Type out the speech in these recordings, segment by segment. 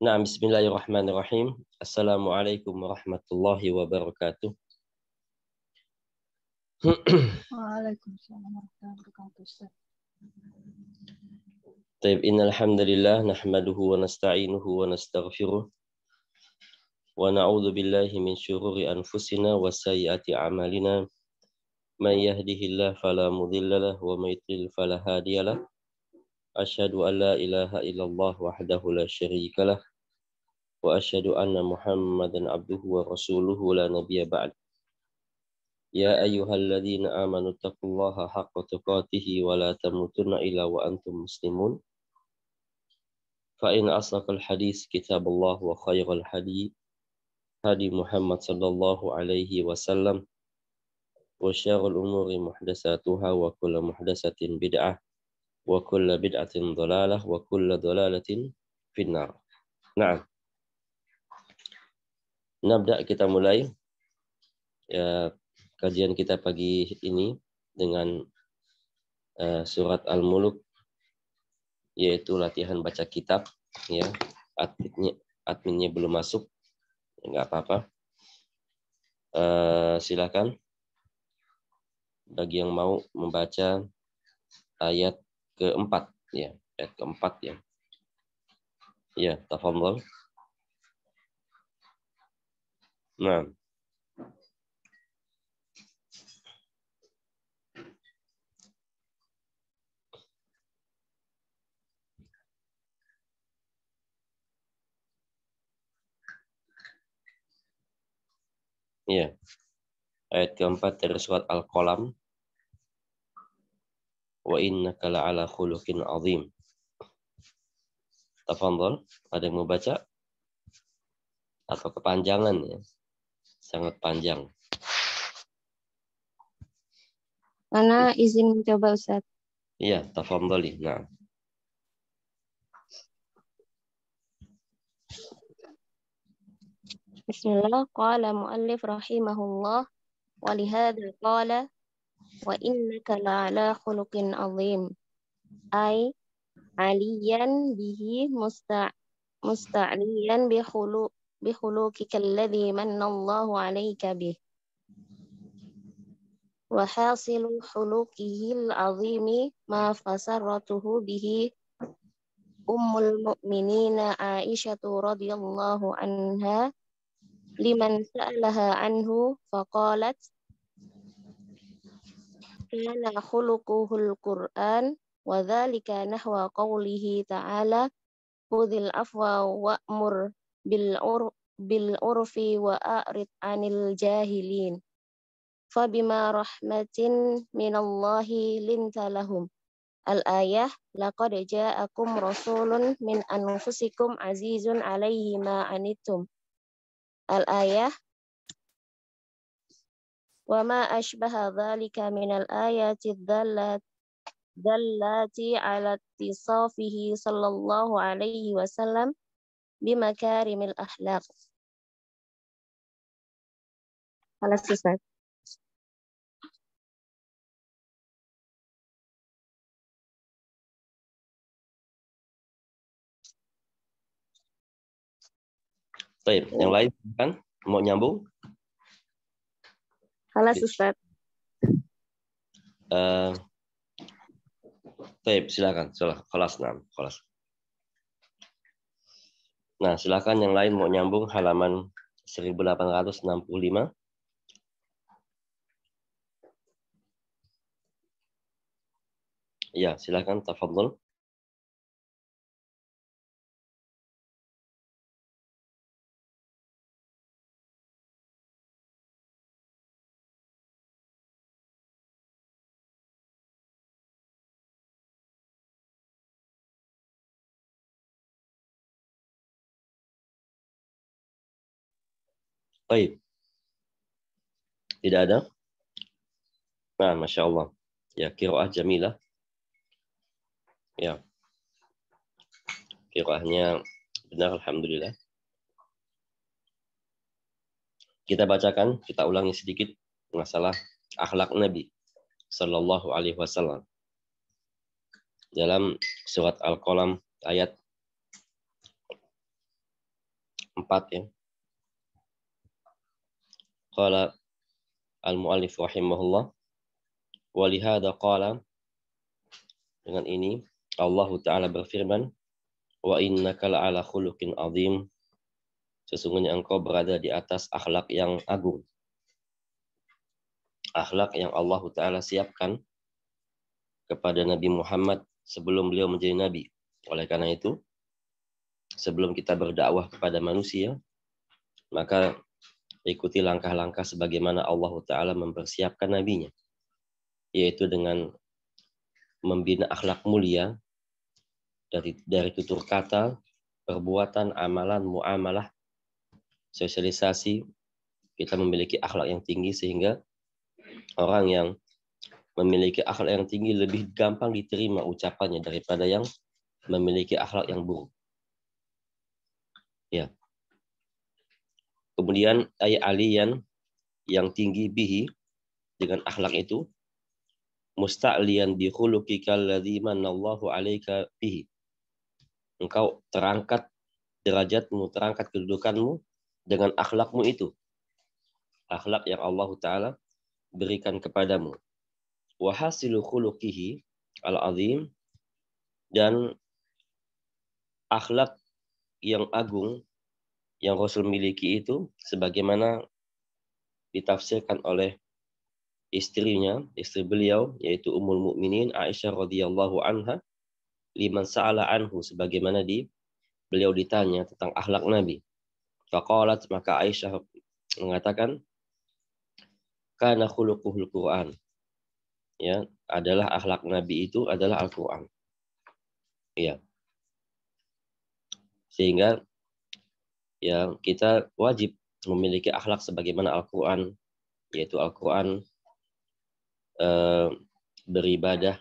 Nah, bismillahirrahmanirrahim. Assalamualaikum warahmatullahi wabarakatuh. Waalaikumsalam warahmatullahi wabarakatuh. طيب إن الحمد لله نحمده ونستعينه ونستغفره ونعوذ بالله من شرور أنفسنا وسيئات أعمالنا من يهده الله فلا مضل له ومن يضلل فلا هادي له أشهد أن لا إله إلا الله وحده لا شريك له وأشهد أن محمدا عبده ورسوله لا نبي بعد. يا أيها الذين آمنوا اتقوا الله حق تقاته ولا تموتن إلا وأنتم مسلمون. فإن أصدق الحديث كتاب الله وخير الحديث هدي محمد صلى الله عليه وسلم وشر الأمور محدثاتها وكل محدثة بدعة وكل بدعة ضلالة وكل ضلالة في النار. نعم. Nabda kita mulai ya, kajian kita pagi ini dengan uh, surat Al-Muluk yaitu latihan baca kitab ya. Adminnya adminnya belum masuk ya, nggak apa-apa. Uh, silakan. Bagi yang mau membaca ayat keempat ya ayat keempat ya. Ya tafadhol nah Iya. Ayat keempat dari surat Al-Qalam. Wa innaka la'ala khuluqin azim. Tafadhol, ada yang mau baca? Atau kepanjangan ya? sangat panjang. Karena izin mencoba Ustaz. Iya, tafadhali. Nah. Bismillah, qala muallif rahimahullah wa lihadha qala wa innaka la'ala khuluqin azim. Ai aliyan bihi musta' musta'liyan bi khuluq, بخلوكك الذي من الله عليك به. وحاصل خلقه العظيم ما فسرته به أم المؤمنين عائشة رضي الله عنها لمن سألها عنه فقالت كان خلقه القرآن وذلك نحو قوله تعالى خذ العفو وأمر بالعرف وأعرض عن الجاهلين. فبما رحمة من الله لنت لهم. الآية لقد جاءكم رسول من أنفسكم عزيز عليه ما عنتم. الآية وما أشبه ذلك من الآيات الدالة دلاتي على اتصافه صلى الله عليه وسلم. bimakarimil akhlaq. Halas Ustaz. Baik, yang ya. lain kan mau nyambung? Halas Ustaz. Eh, uh, baik, silakan. Salah, kelas 6, kelas. Nah, silakan yang lain mau nyambung halaman 1865. Ya, silakan tafadhol. Baik. Tidak ada? Nah, Masya Allah. Ya, kiroah jamilah. Ya. Kiroahnya benar, Alhamdulillah. Kita bacakan, kita ulangi sedikit masalah akhlak Nabi Sallallahu Alaihi Wasallam dalam surat Al-Qalam ayat 4 ya. Qala al-muallif rahimahullah wa lihada qala dengan ini Allah taala berfirman wa innaka la'ala khuluqin azim sesungguhnya engkau berada di atas akhlak yang agung. Akhlak yang Allah taala siapkan kepada Nabi Muhammad sebelum beliau menjadi nabi. Oleh karena itu sebelum kita berdakwah kepada manusia maka ikuti langkah-langkah sebagaimana Allah Ta'ala mempersiapkan nabinya. Yaitu dengan membina akhlak mulia dari, dari tutur kata, perbuatan, amalan, muamalah, sosialisasi, kita memiliki akhlak yang tinggi sehingga orang yang memiliki akhlak yang tinggi lebih gampang diterima ucapannya daripada yang memiliki akhlak yang buruk. Ya. Kemudian ayat aliyan yang tinggi bihi dengan akhlak itu musta'liyan bi khuluqika alladhi manallahu 'alaika bihi. Engkau terangkat derajatmu, terangkat kedudukanmu dengan akhlakmu itu. Akhlak yang Allah taala berikan kepadamu. Wa hasilu khuluqihi al-azim dan akhlak yang agung yang Rasul miliki itu sebagaimana ditafsirkan oleh istrinya, istri beliau yaitu Ummul Mukminin Aisyah radhiyallahu anha liman sa'ala anhu sebagaimana di beliau ditanya tentang akhlak Nabi. Faqalat maka Aisyah mengatakan karena khuluquhul Quran. Ya, adalah akhlak Nabi itu adalah Al-Qur'an. Ya. Sehingga ya kita wajib memiliki akhlak sebagaimana Al-Quran, yaitu Al-Quran eh, beribadah,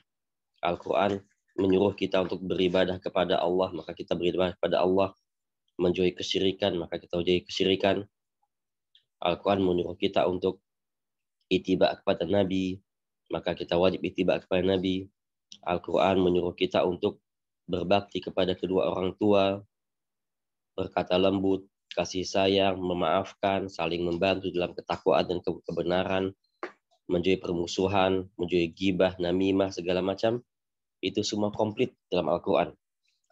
Al-Quran menyuruh kita untuk beribadah kepada Allah, maka kita beribadah kepada Allah, menjauhi kesyirikan, maka kita menjauhi kesyirikan. Al-Quran menyuruh kita untuk itiba kepada Nabi, maka kita wajib itiba kepada Nabi. Al-Quran menyuruh kita untuk berbakti kepada kedua orang tua, berkata lembut, kasih sayang, memaafkan, saling membantu dalam ketakwaan dan kebenaran, menjauhi permusuhan, menjauhi gibah, namimah, segala macam, itu semua komplit dalam Al-Quran.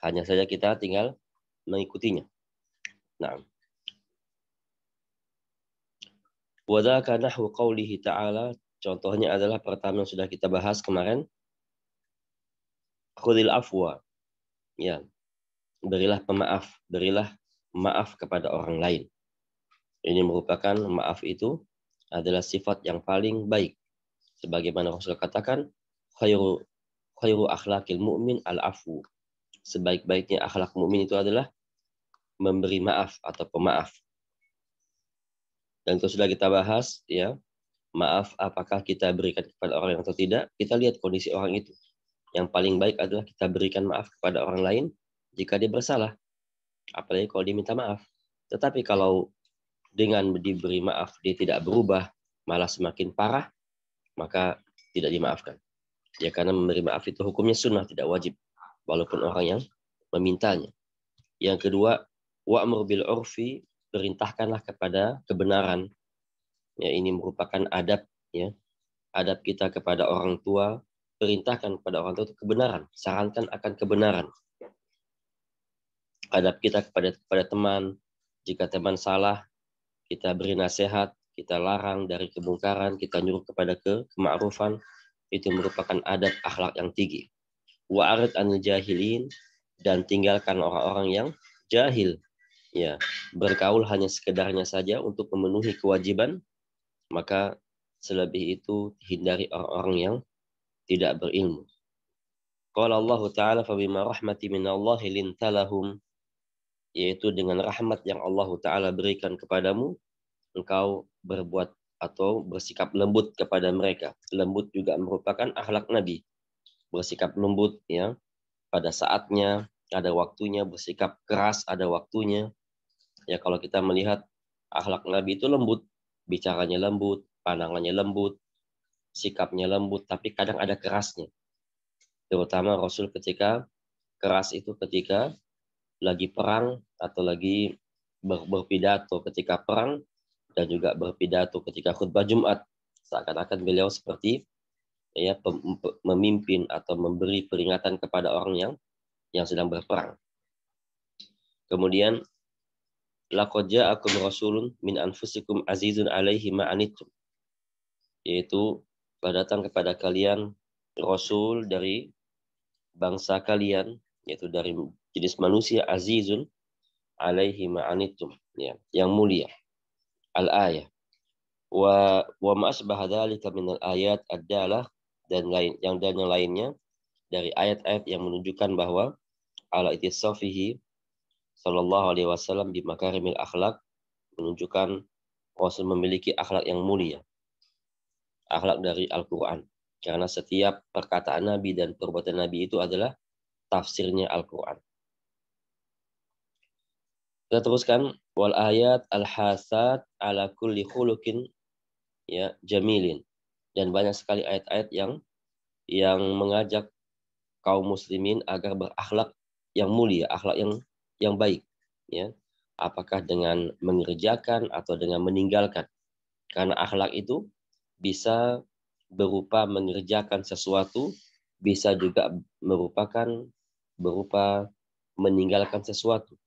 Hanya saja kita tinggal mengikutinya. Nah. Wadaka nahwu qawlihi ta'ala, contohnya adalah pertama yang sudah kita bahas kemarin, khudil afwa. Ya, berilah pemaaf, berilah maaf kepada orang lain. Ini merupakan maaf itu adalah sifat yang paling baik. Sebagaimana Rasul katakan, khairu khairu akhlakil mu'min al-afu. Sebaik-baiknya akhlak mukmin itu adalah memberi maaf atau pemaaf. Dan itu sudah kita bahas ya. Maaf apakah kita berikan kepada orang atau tidak, kita lihat kondisi orang itu. Yang paling baik adalah kita berikan maaf kepada orang lain jika dia bersalah apalagi kalau dia minta maaf. Tetapi kalau dengan diberi maaf dia tidak berubah, malah semakin parah, maka tidak dimaafkan. Ya karena memberi maaf itu hukumnya sunnah, tidak wajib. Walaupun orang yang memintanya. Yang kedua, wa'mur bil urfi, perintahkanlah kepada kebenaran. Ya, ini merupakan adab ya. Adab kita kepada orang tua, perintahkan kepada orang tua itu kebenaran, sarankan akan kebenaran adab kita kepada kepada teman. Jika teman salah, kita beri nasihat, kita larang dari kemungkaran, kita nyuruh kepada ke kema'rufan, itu merupakan adab akhlak yang tinggi. Wa arid jahilin dan tinggalkan orang-orang yang jahil. Ya, bergaul hanya sekedarnya saja untuk memenuhi kewajiban, maka selebih itu hindari orang-orang yang tidak berilmu. Qala Allah Ta'ala fa bima rahmati min Allah lintalahum yaitu dengan rahmat yang Allah Ta'ala berikan kepadamu, engkau berbuat atau bersikap lembut kepada mereka. Lembut juga merupakan akhlak Nabi. Bersikap lembut ya pada saatnya, ada waktunya, bersikap keras ada waktunya. Ya kalau kita melihat akhlak Nabi itu lembut, bicaranya lembut, pandangannya lembut, sikapnya lembut, tapi kadang ada kerasnya. Terutama Rasul ketika keras itu ketika lagi perang atau lagi ber, berpidato ketika perang dan juga berpidato ketika khutbah Jumat. Seakan-akan beliau seperti ya memimpin atau memberi peringatan kepada orang yang yang sedang berperang. Kemudian laqad ja'akum rasulun min anfusikum azizun alaihi ma yaitu datang kepada kalian rasul dari bangsa kalian yaitu dari jenis manusia azizun alaihi ma'anittum ya yang mulia al ayah wa wa ma asbaha dzalika min al ayat adalah dan lain yang dan yang lainnya dari ayat-ayat yang menunjukkan bahwa ala itisafihi sallallahu alaihi wasallam di makarimil akhlak menunjukkan Rasul memiliki akhlak yang mulia. Akhlak dari Al-Qur'an. Karena setiap perkataan Nabi dan perbuatan Nabi itu adalah tafsirnya Al-Quran. Kita teruskan wal ayat al hasad ala kulli khuluqin ya jamilin dan banyak sekali ayat-ayat yang yang mengajak kaum muslimin agar berakhlak yang mulia, akhlak yang yang baik ya. Apakah dengan mengerjakan atau dengan meninggalkan? Karena akhlak itu bisa berupa mengerjakan sesuatu, bisa juga merupakan berupa meninggalkan sesuatu.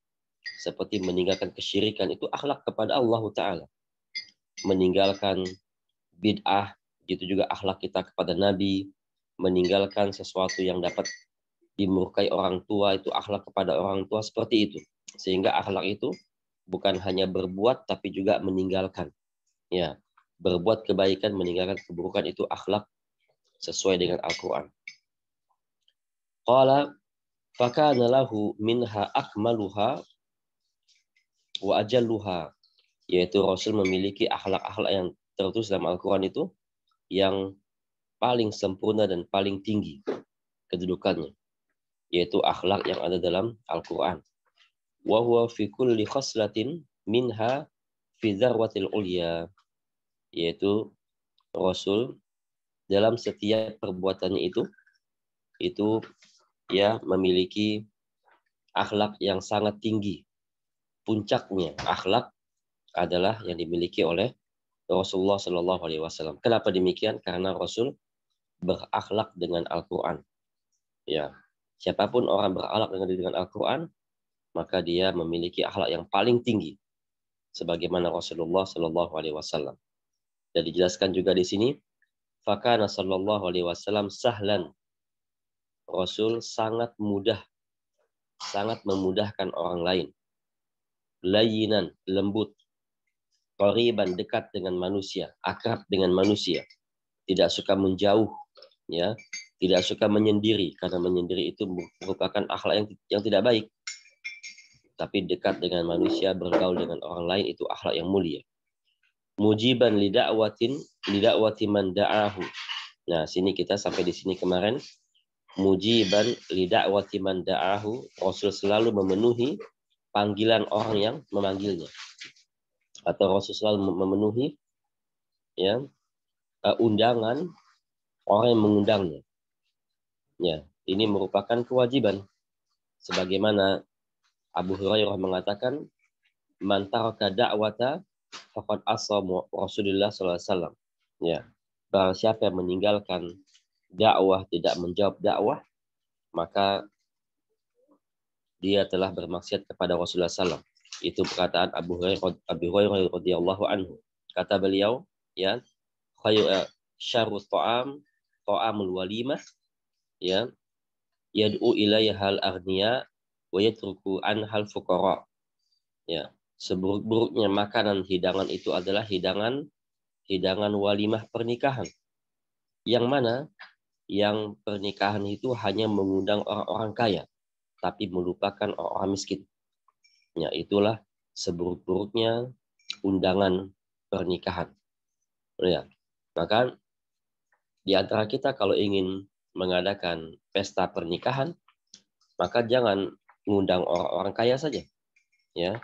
Seperti meninggalkan kesyirikan itu akhlak kepada Allah Ta'ala. Meninggalkan bid'ah, itu juga akhlak kita kepada Nabi. Meninggalkan sesuatu yang dapat dimurkai orang tua, itu akhlak kepada orang tua seperti itu. Sehingga akhlak itu bukan hanya berbuat, tapi juga meninggalkan. Ya, berbuat kebaikan, meninggalkan keburukan itu akhlak sesuai dengan Al-Quran. Qala fakana lahu minha akmaluha wa ajalluha yaitu Rasul memiliki akhlak-akhlak yang tertulis dalam Al-Quran itu yang paling sempurna dan paling tinggi kedudukannya yaitu akhlak yang ada dalam Al-Quran. Wa huwa fi kulli khaslatin minha fi dzarwatil ulya yaitu Rasul dalam setiap perbuatannya itu itu ya memiliki akhlak yang sangat tinggi. Puncaknya akhlak adalah yang dimiliki oleh Rasulullah Shallallahu Alaihi Wasallam. Kenapa demikian? Karena Rasul berakhlak dengan Al-Quran. Ya, siapa pun orang berakhlak dengan dengan Al-Quran, maka dia memiliki akhlak yang paling tinggi, sebagaimana Rasulullah Shallallahu Alaihi Wasallam. Dan dijelaskan juga di sini, fakana sallallahu alaihi wasallam sahlan. Rasul sangat mudah, sangat memudahkan orang lain. Layinan, lembut, qariban dekat dengan manusia, akrab dengan manusia. Tidak suka menjauh, ya. Tidak suka menyendiri karena menyendiri itu merupakan akhlak yang yang tidak baik. Tapi dekat dengan manusia, bergaul dengan orang lain itu akhlak yang mulia mujiban lidakwatin lidakwati man da'ahu. Nah, sini kita sampai di sini kemarin. Mujiban lidakwati man da'ahu. Rasul selalu memenuhi panggilan orang yang memanggilnya. Atau Rasul selalu memenuhi ya uh, undangan orang yang mengundangnya. Ya, ini merupakan kewajiban. Sebagaimana Abu Hurairah mengatakan, "Man taraka da'wata faqad asam Rasulullah SAW. Ya, barang siapa yang meninggalkan dakwah tidak menjawab dakwah, maka dia telah bermaksiat kepada Rasulullah SAW. Itu perkataan Abu Hurairah radhiyallahu anhu. Kata beliau, ya, khayru uh, syarru ta'am ta'amul walimah ya yad'u ilayha hal aghniya wa yatruku an hal fuqara. Ya, seburuk-buruknya makanan hidangan itu adalah hidangan hidangan walimah pernikahan. Yang mana yang pernikahan itu hanya mengundang orang-orang kaya, tapi melupakan orang-orang miskin. Ya, itulah seburuk-buruknya undangan pernikahan. Ya. Maka di antara kita kalau ingin mengadakan pesta pernikahan, maka jangan mengundang orang-orang kaya saja. Ya,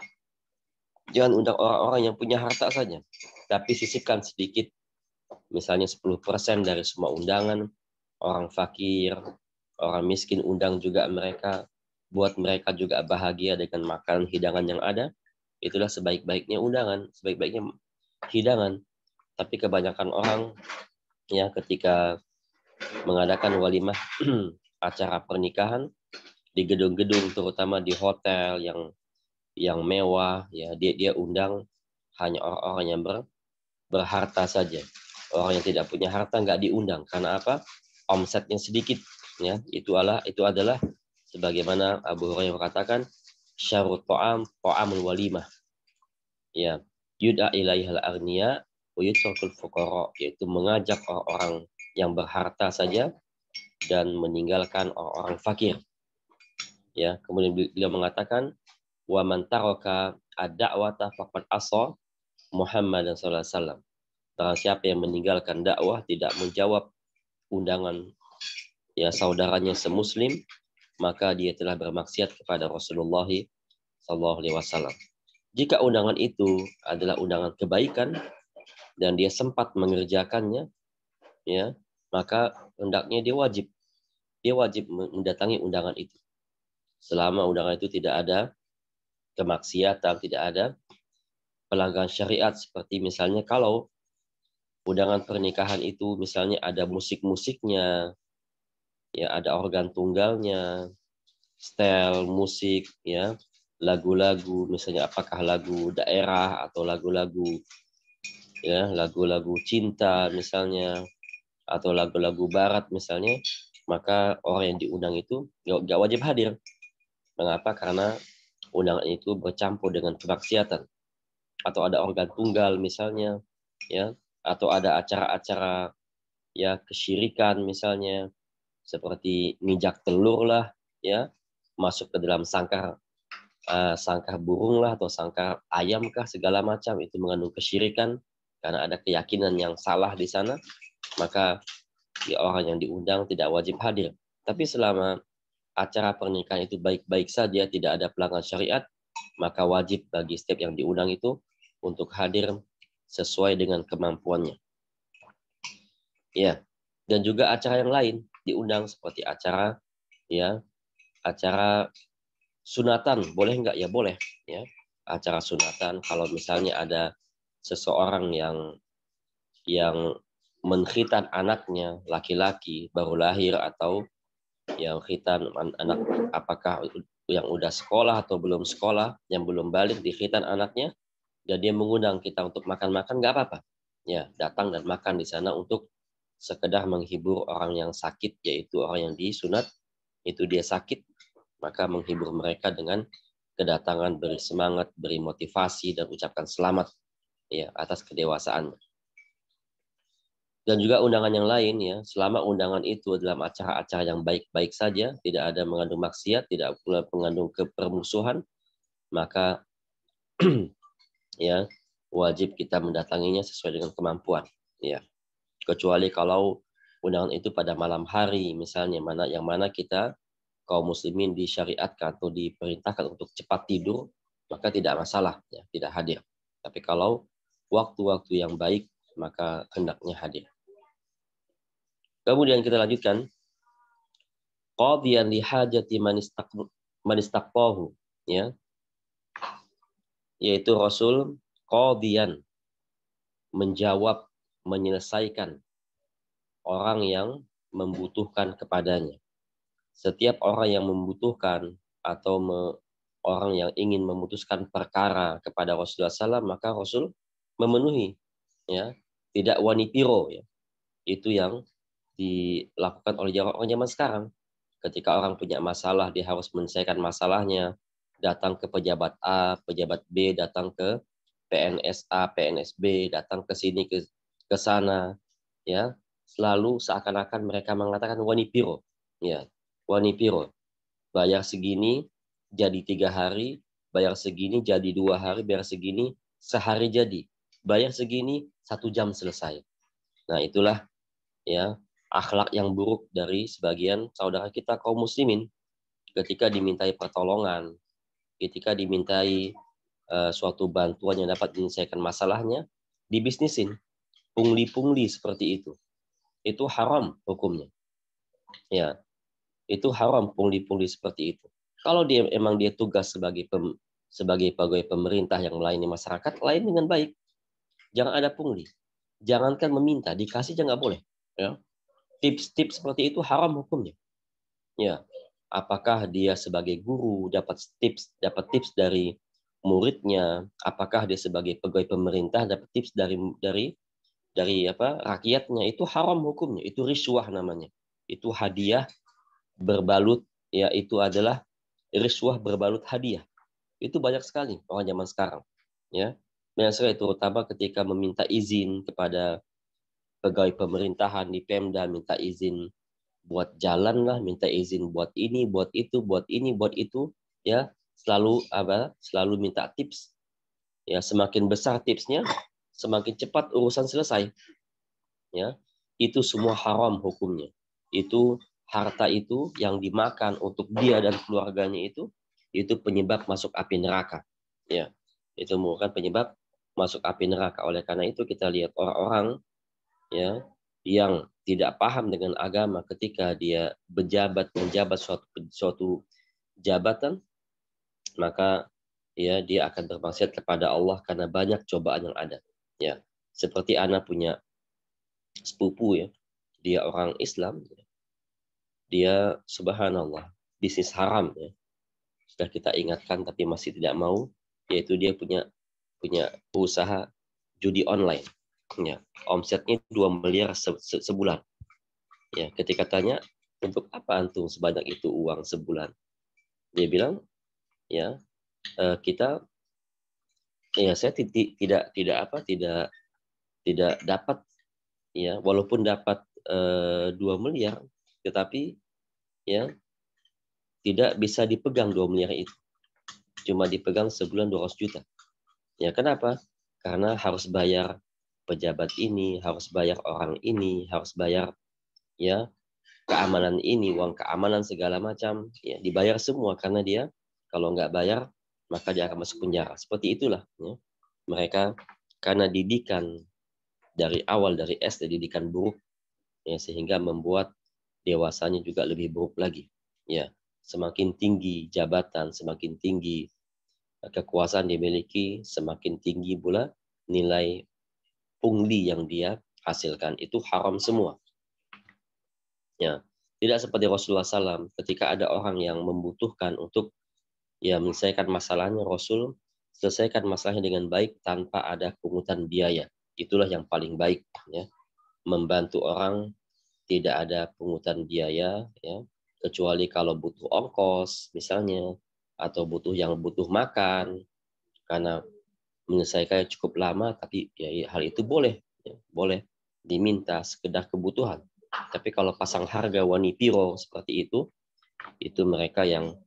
Jangan undang orang-orang yang punya harta saja. Tapi sisipkan sedikit, misalnya 10% dari semua undangan, orang fakir, orang miskin undang juga mereka, buat mereka juga bahagia dengan makanan hidangan yang ada. itulah sebaik-baiknya undangan, sebaik-baiknya hidangan. Tapi kebanyakan orang ya ketika mengadakan walimah acara pernikahan di gedung-gedung terutama di hotel yang yang mewah ya dia dia undang hanya orang-orang yang ber, berharta saja orang yang tidak punya harta nggak diundang karena apa omsetnya sedikit ya itu adalah itu adalah sebagaimana Abu Hurairah katakan syarut ta'am ta'amul walimah ya yud'a ilaihal arniya yutsakul fuqara yaitu mengajak orang-orang yang berharta saja dan meninggalkan orang-orang fakir ya kemudian beliau mengatakan wa man taraka ad-da'wata faqad Muhammad sallallahu alaihi wasallam. Barang siapa yang meninggalkan dakwah tidak menjawab undangan ya saudaranya semuslim, maka dia telah bermaksiat kepada Rasulullah sallallahu alaihi wasallam. Jika undangan itu adalah undangan kebaikan dan dia sempat mengerjakannya, ya, maka hendaknya dia wajib dia wajib mendatangi undangan itu. Selama undangan itu tidak ada kemaksiatan, tidak ada pelanggaran syariat seperti misalnya kalau undangan pernikahan itu misalnya ada musik-musiknya, ya ada organ tunggalnya, style musik, ya lagu-lagu misalnya apakah lagu daerah atau lagu-lagu ya lagu-lagu cinta misalnya atau lagu-lagu barat misalnya maka orang yang diundang itu nggak wajib hadir. Mengapa? Karena undangan itu bercampur dengan kemaksiatan. Atau ada organ tunggal misalnya ya atau ada acara-acara ya kesyirikan misalnya seperti mijak telur lah ya. Masuk ke dalam sangkar uh, sangkar burung lah atau sangkar ayam kah segala macam. Itu mengandung kesyirikan karena ada keyakinan yang salah di sana. Maka ya, orang yang diundang tidak wajib hadir. Tapi selama acara pernikahan itu baik-baik saja, tidak ada pelanggaran syariat, maka wajib bagi setiap yang diundang itu untuk hadir sesuai dengan kemampuannya. Ya, dan juga acara yang lain diundang seperti acara ya acara sunatan. Boleh nggak? Ya boleh ya. Acara sunatan. Kalau misalnya ada seseorang yang yang menkhitan anaknya laki-laki baru lahir atau yang khitan anak apakah yang udah sekolah atau belum sekolah, yang belum balik di khitan anaknya, dan dia mengundang kita untuk makan-makan, nggak apa-apa. Ya, datang dan makan di sana untuk sekedar menghibur orang yang sakit, yaitu orang yang disunat, itu dia sakit, maka menghibur mereka dengan kedatangan, beri semangat, beri motivasi, dan ucapkan selamat ya atas kedewasaan. Dan juga undangan yang lain ya selama undangan itu dalam acara-acara yang baik-baik saja tidak ada mengandung maksiat tidak pula mengandung kepermusuhan maka ya wajib kita mendatanginya sesuai dengan kemampuan ya kecuali kalau undangan itu pada malam hari misalnya mana yang mana kita kaum muslimin disyariatkan atau diperintahkan untuk cepat tidur maka tidak masalah ya tidak hadir tapi kalau waktu-waktu yang baik maka hendaknya hadir Kemudian kita lanjutkan. Qadiyan lihajati manistaqahu. Ya. Yaitu Rasul qadiyan. Menjawab, menyelesaikan orang yang membutuhkan kepadanya. Setiap orang yang membutuhkan atau me, orang yang ingin memutuskan perkara kepada Rasulullah SAW, maka Rasul memenuhi. ya Tidak wanipiro. Ya. Itu yang dilakukan oleh orang zaman sekarang. Ketika orang punya masalah, dia harus menyelesaikan masalahnya. Datang ke pejabat A, pejabat B, datang ke PNS A, PNS B, datang ke sini, ke, ke sana. ya Selalu seakan-akan mereka mengatakan wanipiro. Ya, wanipiro. Bayar segini, jadi tiga hari. Bayar segini, jadi dua hari. Bayar segini, sehari jadi. Bayar segini, satu jam selesai. Nah, itulah ya akhlak yang buruk dari sebagian saudara kita kaum muslimin ketika dimintai pertolongan, ketika dimintai uh, suatu bantuan yang dapat menyelesaikan masalahnya, dibisnisin, pungli-pungli seperti itu. Itu haram hukumnya. Ya, itu haram pungli-pungli seperti itu. Kalau dia emang dia tugas sebagai pem, sebagai pegawai pemerintah yang melayani masyarakat lain dengan baik. Jangan ada pungli. Jangankan meminta, dikasih jangan nggak boleh. Ya. Tips-tips seperti itu haram hukumnya. Ya, apakah dia sebagai guru dapat tips dapat tips dari muridnya, apakah dia sebagai pegawai pemerintah dapat tips dari dari dari apa rakyatnya itu haram hukumnya, itu riswah namanya. Itu hadiah berbalut ya itu adalah riswah berbalut hadiah. Itu banyak sekali orang zaman sekarang. Ya, banyak sekali terutama ketika meminta izin kepada pegawai pemerintahan di Pemda minta izin buat jalan lah, minta izin buat ini, buat itu, buat ini, buat itu, ya selalu apa? Selalu minta tips. Ya semakin besar tipsnya, semakin cepat urusan selesai. Ya, itu semua haram hukumnya. Itu harta itu yang dimakan untuk dia dan keluarganya itu itu penyebab masuk api neraka. Ya, itu merupakan penyebab masuk api neraka. Oleh karena itu kita lihat orang-orang ya yang tidak paham dengan agama ketika dia berjabat menjabat suatu suatu jabatan maka ya dia akan bermaksiat kepada Allah karena banyak cobaan yang ada ya seperti anak punya sepupu ya dia orang Islam ya. dia subhanallah bisnis haram ya. Sudah kita ingatkan tapi masih tidak mau yaitu dia punya punya usaha judi online. Ya omsetnya 2 miliar se se sebulan. Ya ketika tanya untuk apa antum sebanyak itu uang sebulan? Dia bilang ya uh, kita ya saya tidak tidak apa tidak tidak dapat ya walaupun dapat eh, 2 miliar tetapi ya tidak bisa dipegang 2 miliar itu. Cuma dipegang sebulan 200 juta. Ya kenapa? Karena harus bayar pejabat ini, harus bayar orang ini, harus bayar ya keamanan ini, uang keamanan segala macam, ya dibayar semua karena dia kalau nggak bayar maka dia akan masuk penjara. Seperti itulah ya. Mereka karena didikan dari awal dari SD didikan buruk ya sehingga membuat dewasanya juga lebih buruk lagi. Ya, semakin tinggi jabatan, semakin tinggi eh, kekuasaan dimiliki, semakin tinggi pula nilai pungli yang dia hasilkan. Itu haram semua. Ya, tidak seperti Rasulullah SAW ketika ada orang yang membutuhkan untuk ya menyelesaikan masalahnya Rasul. Selesaikan masalahnya dengan baik tanpa ada pungutan biaya. Itulah yang paling baik ya. Membantu orang tidak ada pungutan biaya ya. Kecuali kalau butuh ongkos misalnya atau butuh yang butuh makan. Karena menyelesaikan cukup lama tapi ya, hal itu boleh ya, boleh diminta sekedar kebutuhan. Tapi kalau pasang harga wani piro seperti itu itu mereka yang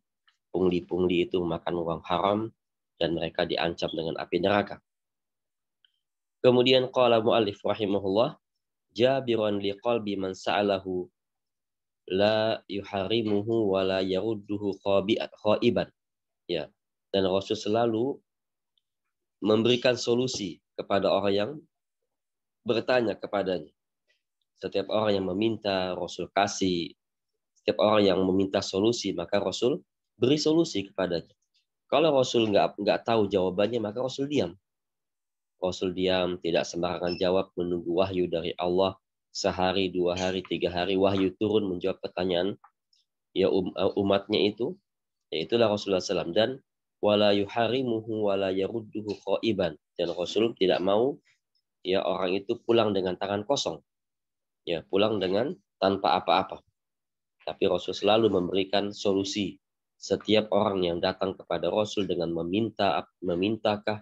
pungli-pungli itu makan uang haram dan mereka diancam dengan api neraka kemudian qala muallif rahimahullah jabiran liqalbi man sa'alahu la yuharimuhu wa la yarudduhu khaiban. Ya. Dan Rasul selalu memberikan solusi kepada orang yang bertanya kepadanya. Setiap orang yang meminta Rasul kasih, setiap orang yang meminta solusi maka Rasul beri solusi kepadanya. Kalau Rasul nggak nggak tahu jawabannya maka Rasul diam. Rasul diam, tidak sembarangan jawab, menunggu wahyu dari Allah sehari, dua hari, tiga hari wahyu turun menjawab pertanyaan ya um, uh, umatnya itu, yaitulah Rasulullah SAW dan wala yuharimuhu wala yarudduhu khaiban dan Rasul tidak mau ya orang itu pulang dengan tangan kosong. Ya, pulang dengan tanpa apa-apa. Tapi Rasul selalu memberikan solusi. Setiap orang yang datang kepada Rasul dengan meminta memintakah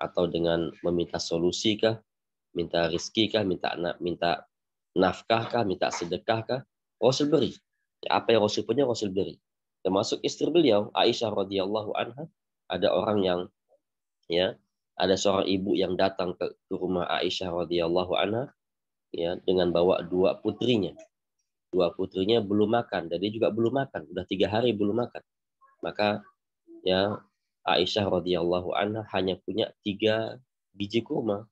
atau dengan meminta solusikah minta rizki kah, minta minta nafkah kah, minta sedekah kah, Rasul beri. Apa yang Rasul punya Rasul beri. Termasuk istri beliau Aisyah radhiyallahu anha, ada orang yang ya, ada seorang ibu yang datang ke, ke rumah Aisyah radhiyallahu anha ya dengan bawa dua putrinya. Dua putrinya belum makan, dan dia juga belum makan, udah tiga hari belum makan. Maka ya Aisyah radhiyallahu anha hanya punya tiga biji kurma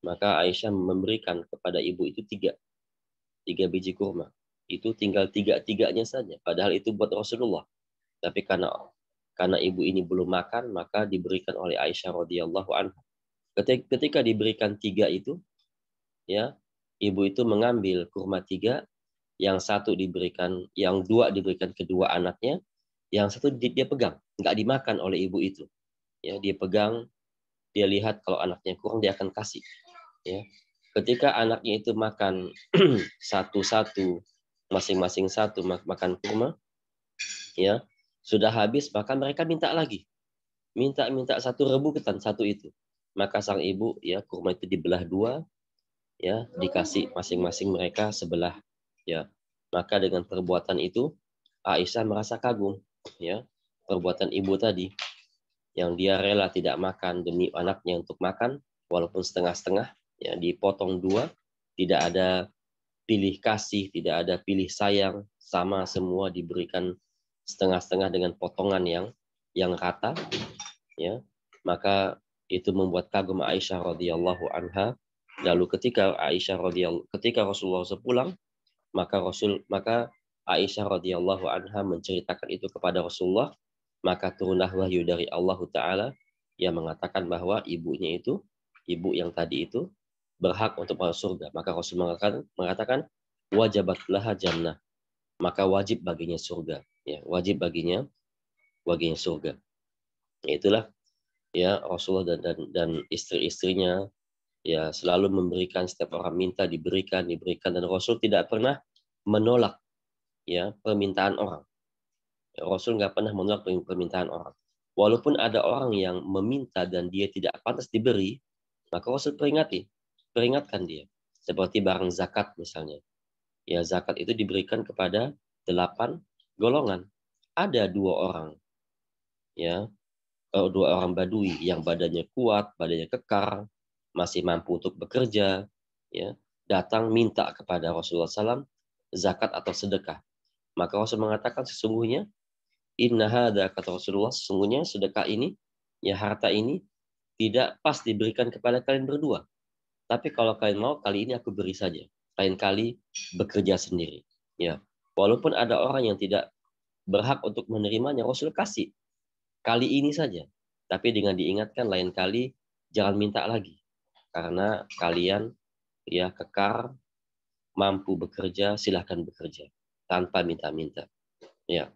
maka Aisyah memberikan kepada ibu itu tiga. Tiga biji kurma. Itu tinggal tiga-tiganya saja. Padahal itu buat Rasulullah. Tapi karena karena ibu ini belum makan, maka diberikan oleh Aisyah radhiyallahu anha. Ketika diberikan tiga itu, ya ibu itu mengambil kurma tiga, yang satu diberikan, yang dua diberikan kedua anaknya, yang satu dia pegang, nggak dimakan oleh ibu itu. Ya, dia pegang, dia lihat kalau anaknya kurang dia akan kasih. Ya, ketika anaknya itu makan satu-satu, masing-masing satu makan kurma, ya sudah habis, maka mereka minta lagi, minta minta satu rebu ketan satu itu. Maka sang ibu ya kurma itu dibelah dua, ya dikasih masing-masing mereka sebelah ya. Maka dengan perbuatan itu Aisyah merasa kagum ya perbuatan ibu tadi yang dia rela tidak makan demi anaknya untuk makan walaupun setengah-setengah ya dipotong dua tidak ada pilih kasih tidak ada pilih sayang sama semua diberikan setengah-setengah dengan potongan yang yang rata ya. Maka itu membuat kagum Aisyah radhiyallahu anha Lalu ketika Aisyah radhiyallahu ketika Rasulullah sepulang, maka Rasul maka Aisyah radhiyallahu anha menceritakan itu kepada Rasulullah, maka turunlah wahyu dari Allah taala yang mengatakan bahwa ibunya itu ibu yang tadi itu berhak untuk masuk surga. Maka Rasul mengatakan, mengatakan wajabat laha jannah. Maka wajib baginya surga. Ya, wajib baginya baginya surga. Itulah ya Rasulullah dan dan, dan istri-istrinya ya selalu memberikan setiap orang minta diberikan diberikan dan Rasul tidak pernah menolak ya permintaan orang. Ya, Rasul nggak pernah menolak permintaan orang. Walaupun ada orang yang meminta dan dia tidak pantas diberi maka Rasul peringati peringatkan dia. Seperti barang zakat misalnya. Ya zakat itu diberikan kepada delapan golongan. Ada dua orang ya eh, dua orang badui yang badannya kuat badannya kekar masih mampu untuk bekerja, ya, datang minta kepada Rasulullah SAW zakat atau sedekah. Maka Rasul mengatakan sesungguhnya inna hada kata Rasulullah sesungguhnya sedekah ini ya harta ini tidak pas diberikan kepada kalian berdua. Tapi kalau kalian mau kali ini aku beri saja. Lain kali bekerja sendiri. Ya. Walaupun ada orang yang tidak berhak untuk menerimanya, Rasul kasih. Kali ini saja. Tapi dengan diingatkan lain kali jangan minta lagi karena kalian ya kekar mampu bekerja silahkan bekerja tanpa minta-minta. Ya.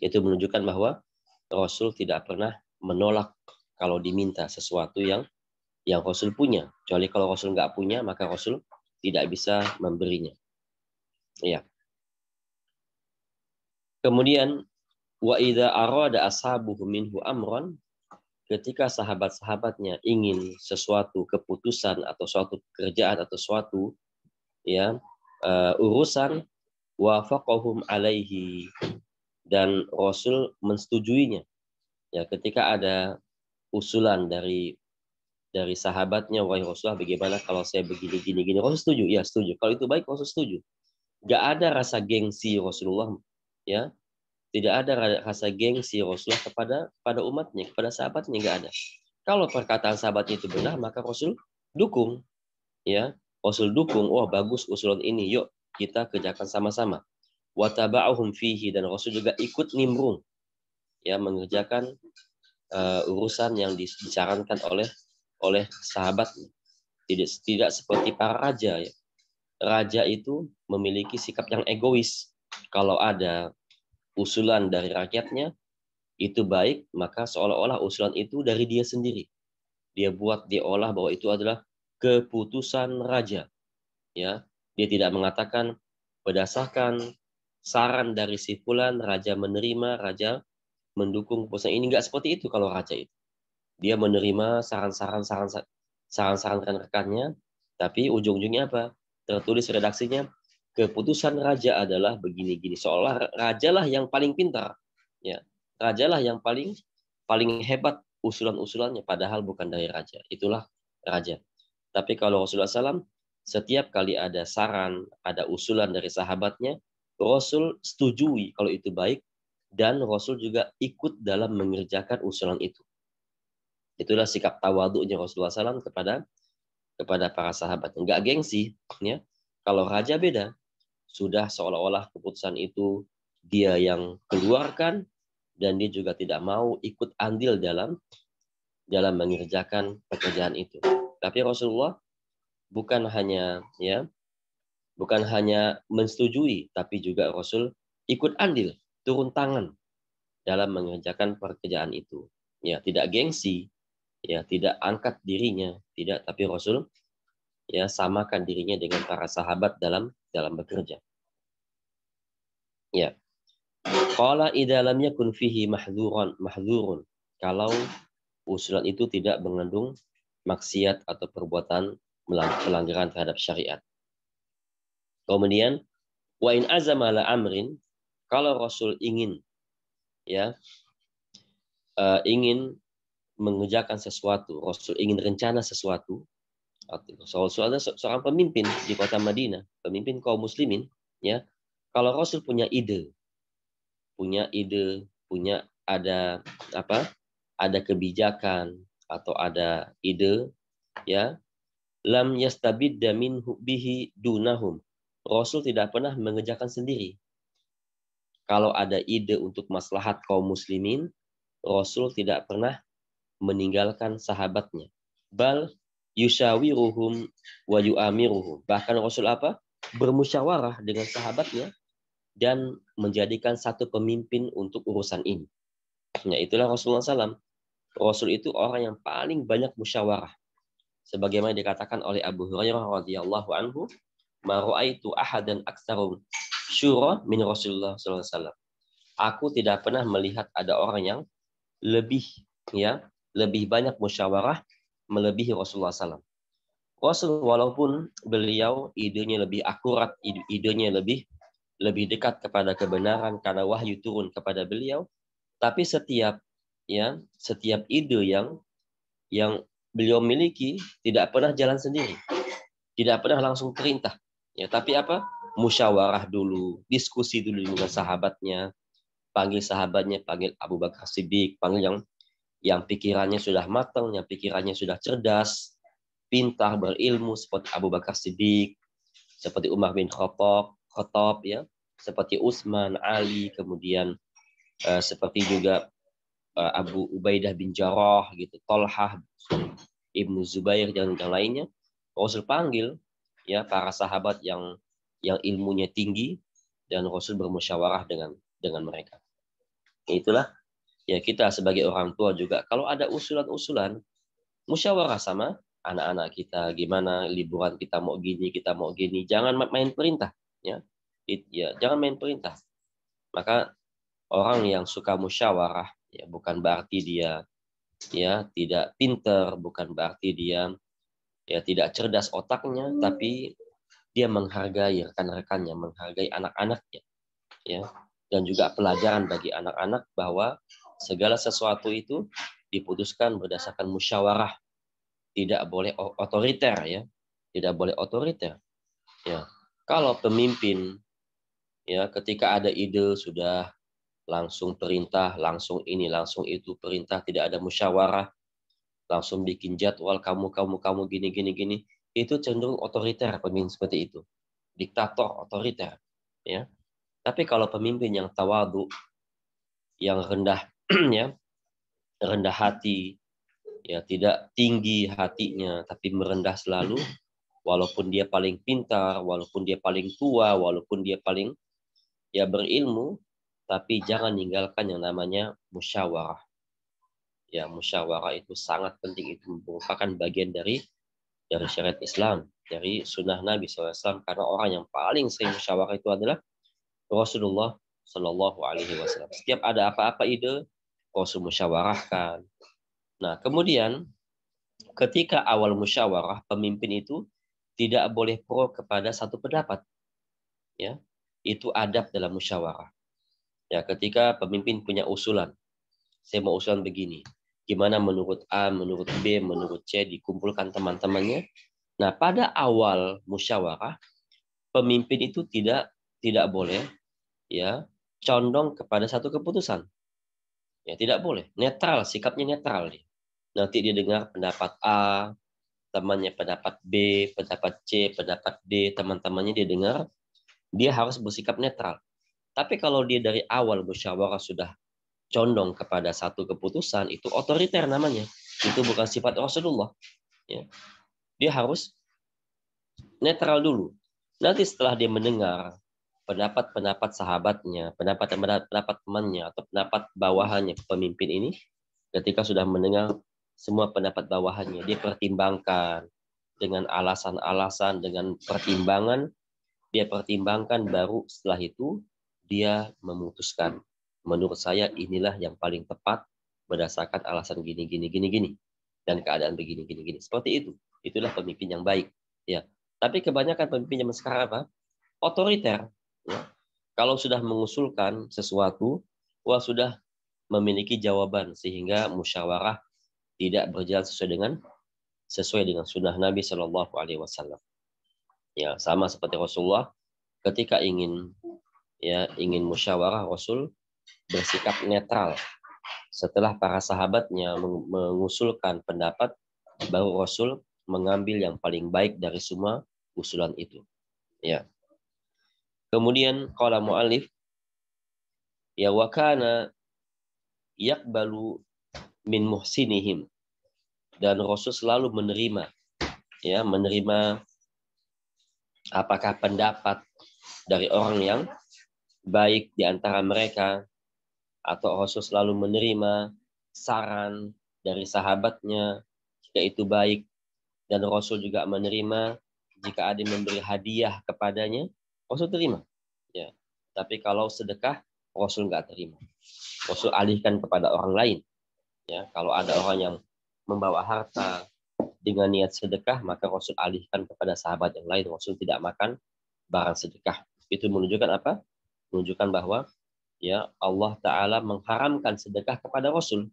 Itu menunjukkan bahwa Rasul tidak pernah menolak kalau diminta sesuatu yang yang Rasul punya. Kecuali kalau Rasul nggak punya maka Rasul tidak bisa memberinya. Ya. Kemudian wa idza arada ashabuhu minhu amran ketika sahabat-sahabatnya ingin sesuatu keputusan atau suatu pekerjaan atau suatu ya uh, urusan wafaqahum alaihi dan Rasul mensetujuinya. Ya ketika ada usulan dari dari sahabatnya wahai Rasulullah bagaimana kalau saya begini gini gini? Rasul setuju? Ya setuju. Kalau itu baik Rasul setuju. Gak ada rasa gengsi Rasulullah ya tidak ada rasa gengsi Rasulullah kepada pada umatnya, kepada sahabatnya nggak ada. Kalau perkataan sahabatnya itu benar, maka Rasul dukung. Ya, Rasul dukung. Wah bagus usulan ini. Yuk kita kerjakan sama-sama. Wataba'uhum fihi dan Rasul juga ikut nimbrung. Ya, mengerjakan uh, urusan yang disarankan oleh oleh sahabatnya. Tidak tidak seperti para raja. Ya. Raja itu memiliki sikap yang egois. Kalau ada usulan dari rakyatnya itu baik, maka seolah-olah usulan itu dari dia sendiri. Dia buat, dia olah bahwa itu adalah keputusan raja. Ya, dia tidak mengatakan berdasarkan saran dari si fulan raja menerima, raja mendukung keputusan ini enggak seperti itu kalau raja itu. Dia menerima saran-saran saran-saran rekan-rekannya, tapi ujung-ujungnya apa? Tertulis redaksinya keputusan raja adalah begini-gini. Seolah rajalah yang paling pintar. Ya rajalah yang paling paling hebat usulan-usulannya padahal bukan dari raja. Itulah raja. Tapi kalau Rasulullah SAW setiap kali ada saran ada usulan dari sahabatnya Rasul setujui kalau itu baik dan Rasul juga ikut dalam mengerjakan usulan itu. Itulah sikap tawaduknya Rasulullah SAW kepada kepada para sahabat. Nggak gengsi ya. Kalau raja beda sudah seolah-olah keputusan itu dia yang keluarkan dan dia juga tidak mau ikut andil dalam dalam mengerjakan pekerjaan itu. Tapi Rasulullah bukan hanya ya bukan hanya mensetujui tapi juga Rasul ikut andil, turun tangan dalam mengerjakan pekerjaan itu. Ya, tidak gengsi, ya, tidak angkat dirinya, tidak tapi Rasul ya samakan dirinya dengan para sahabat dalam dalam bekerja. Ya. Qala idza lam yakun fihi mahdzuran mahdhurun. Kalau usulan itu tidak mengandung maksiat atau perbuatan pelanggaran terhadap syariat. Kemudian wa in azama amrin kalau Rasul ingin ya uh, ingin mengerjakan sesuatu, Rasul ingin rencana sesuatu, Rasul ada seorang pemimpin di kota Madinah, pemimpin kaum muslimin, ya. Kalau Rasul punya ide, punya ide, punya ada apa? Ada kebijakan atau ada ide, ya. Lam yastabidda minhu bihi dunahum. Rasul tidak pernah mengerjakan sendiri. Kalau ada ide untuk maslahat kaum muslimin, Rasul tidak pernah meninggalkan sahabatnya. Bal yushawiruhum wa yu'amiruhum. Bahkan Rasul apa? Bermusyawarah dengan sahabatnya dan menjadikan satu pemimpin untuk urusan ini. Nah, itulah Rasulullah SAW. Rasul itu orang yang paling banyak musyawarah. Sebagaimana dikatakan oleh Abu Hurairah radhiyallahu anhu, "Ma ra'aitu ahadan aktsarum syura min Rasulullah SAW. Aku tidak pernah melihat ada orang yang lebih ya lebih banyak musyawarah melebihi Rasulullah SAW. Rasul walaupun beliau idenya lebih akurat, idenya lebih lebih dekat kepada kebenaran karena wahyu turun kepada beliau, tapi setiap ya setiap ide yang yang beliau miliki tidak pernah jalan sendiri, tidak pernah langsung perintah. Ya, tapi apa? Musyawarah dulu, diskusi dulu dengan sahabatnya, panggil sahabatnya, panggil Abu Bakar Siddiq, panggil yang yang pikirannya sudah matang, yang pikirannya sudah cerdas, pintar, berilmu seperti Abu Bakar Siddiq, seperti Umar bin Khattab, Khattab ya, seperti Utsman, Ali, kemudian uh, seperti juga uh, Abu Ubaidah bin Jarrah gitu, Tolhah, Ibnu Zubair dan yang lainnya. Rasul panggil ya para sahabat yang yang ilmunya tinggi dan Rasul bermusyawarah dengan dengan mereka. Itulah ya kita sebagai orang tua juga kalau ada usulan-usulan musyawarah sama anak-anak kita gimana liburan kita mau gini kita mau gini jangan main perintah ya. Ya jangan main perintah. Maka orang yang suka musyawarah ya bukan berarti dia ya tidak pinter bukan berarti dia ya tidak cerdas otaknya tapi dia menghargai rekan-rekannya menghargai anak-anaknya ya dan juga pelajaran bagi anak-anak bahwa segala sesuatu itu diputuskan berdasarkan musyawarah. Tidak boleh otoriter ya. Tidak boleh otoriter. Ya. Kalau pemimpin ya ketika ada ide sudah langsung perintah, langsung ini, langsung itu, perintah tidak ada musyawarah, langsung bikin jadwal kamu kamu kamu gini gini gini, itu cenderung otoriter pemimpin seperti itu. Diktator otoriter, ya. Tapi kalau pemimpin yang tawadu, yang rendah ya rendah hati. Ya tidak tinggi hatinya tapi merendah selalu. Walaupun dia paling pintar walaupun dia paling tua walaupun dia paling ya berilmu tapi jangan ninggalkan yang namanya musyawarah. Ya musyawarah itu sangat penting itu merupakan bagian dari dari syariat Islam dari sunnah Nabi SAW karena orang yang paling sering musyawarah itu adalah Rasulullah Shallallahu Alaihi Wasallam. Setiap ada apa-apa ide, Rasul musyawarahkan. Nah, kemudian ketika awal musyawarah, pemimpin itu tidak boleh pro kepada satu pendapat. Ya, itu adab dalam musyawarah. Ya, ketika pemimpin punya usulan, saya mau usulan begini. Gimana menurut A, menurut B, menurut C dikumpulkan teman-temannya. Nah, pada awal musyawarah, pemimpin itu tidak tidak boleh ya condong kepada satu keputusan. Ya, tidak boleh. Netral, sikapnya netral dia. Nanti dia dengar pendapat A, temannya pendapat B, pendapat C, pendapat D, teman-temannya dia dengar, dia harus bersikap netral. Tapi kalau dia dari awal musyawarah sudah condong kepada satu keputusan itu otoriter namanya. Itu bukan sifat Rasulullah. Ya. Dia harus netral dulu. Nanti setelah dia mendengar pendapat-pendapat sahabatnya, pendapat-pendapat temannya atau pendapat bawahannya pemimpin ini, ketika sudah mendengar semua pendapat bawahannya, dia pertimbangkan dengan alasan-alasan, dengan pertimbangan, dia pertimbangkan baru setelah itu dia memutuskan. Menurut saya inilah yang paling tepat berdasarkan alasan gini gini gini gini dan keadaan begini gini gini. Seperti itu. Itulah pemimpin yang baik. Ya. Tapi kebanyakan pemimpin zaman sekarang apa? Otoriter. Ya. Kalau sudah mengusulkan sesuatu, wah sudah memiliki jawaban sehingga musyawarah tidak berjalan sesuai dengan sesuai dengan sunnah Nabi Shallallahu Alaihi Wasallam. Ya sama seperti Rasulullah ketika ingin ya ingin musyawarah Rasul bersikap netral. Setelah para sahabatnya mengusulkan pendapat, baru Rasul mengambil yang paling baik dari semua usulan itu. Ya. Kemudian qala muallif ya wakana yakbalu min muhsinihim. Dan Rasul selalu menerima ya menerima apakah pendapat dari orang yang baik di antara mereka atau Rasul selalu menerima saran dari sahabatnya jika itu baik dan Rasul juga menerima jika ada yang memberi hadiah kepadanya Rasul terima ya tapi kalau sedekah Rasul nggak terima Rasul alihkan kepada orang lain ya kalau ada orang yang membawa harta dengan niat sedekah, maka Rasul alihkan kepada sahabat yang lain. Rasul tidak makan barang sedekah. Itu menunjukkan apa? Menunjukkan bahwa ya Allah Taala mengharamkan sedekah kepada Rasul.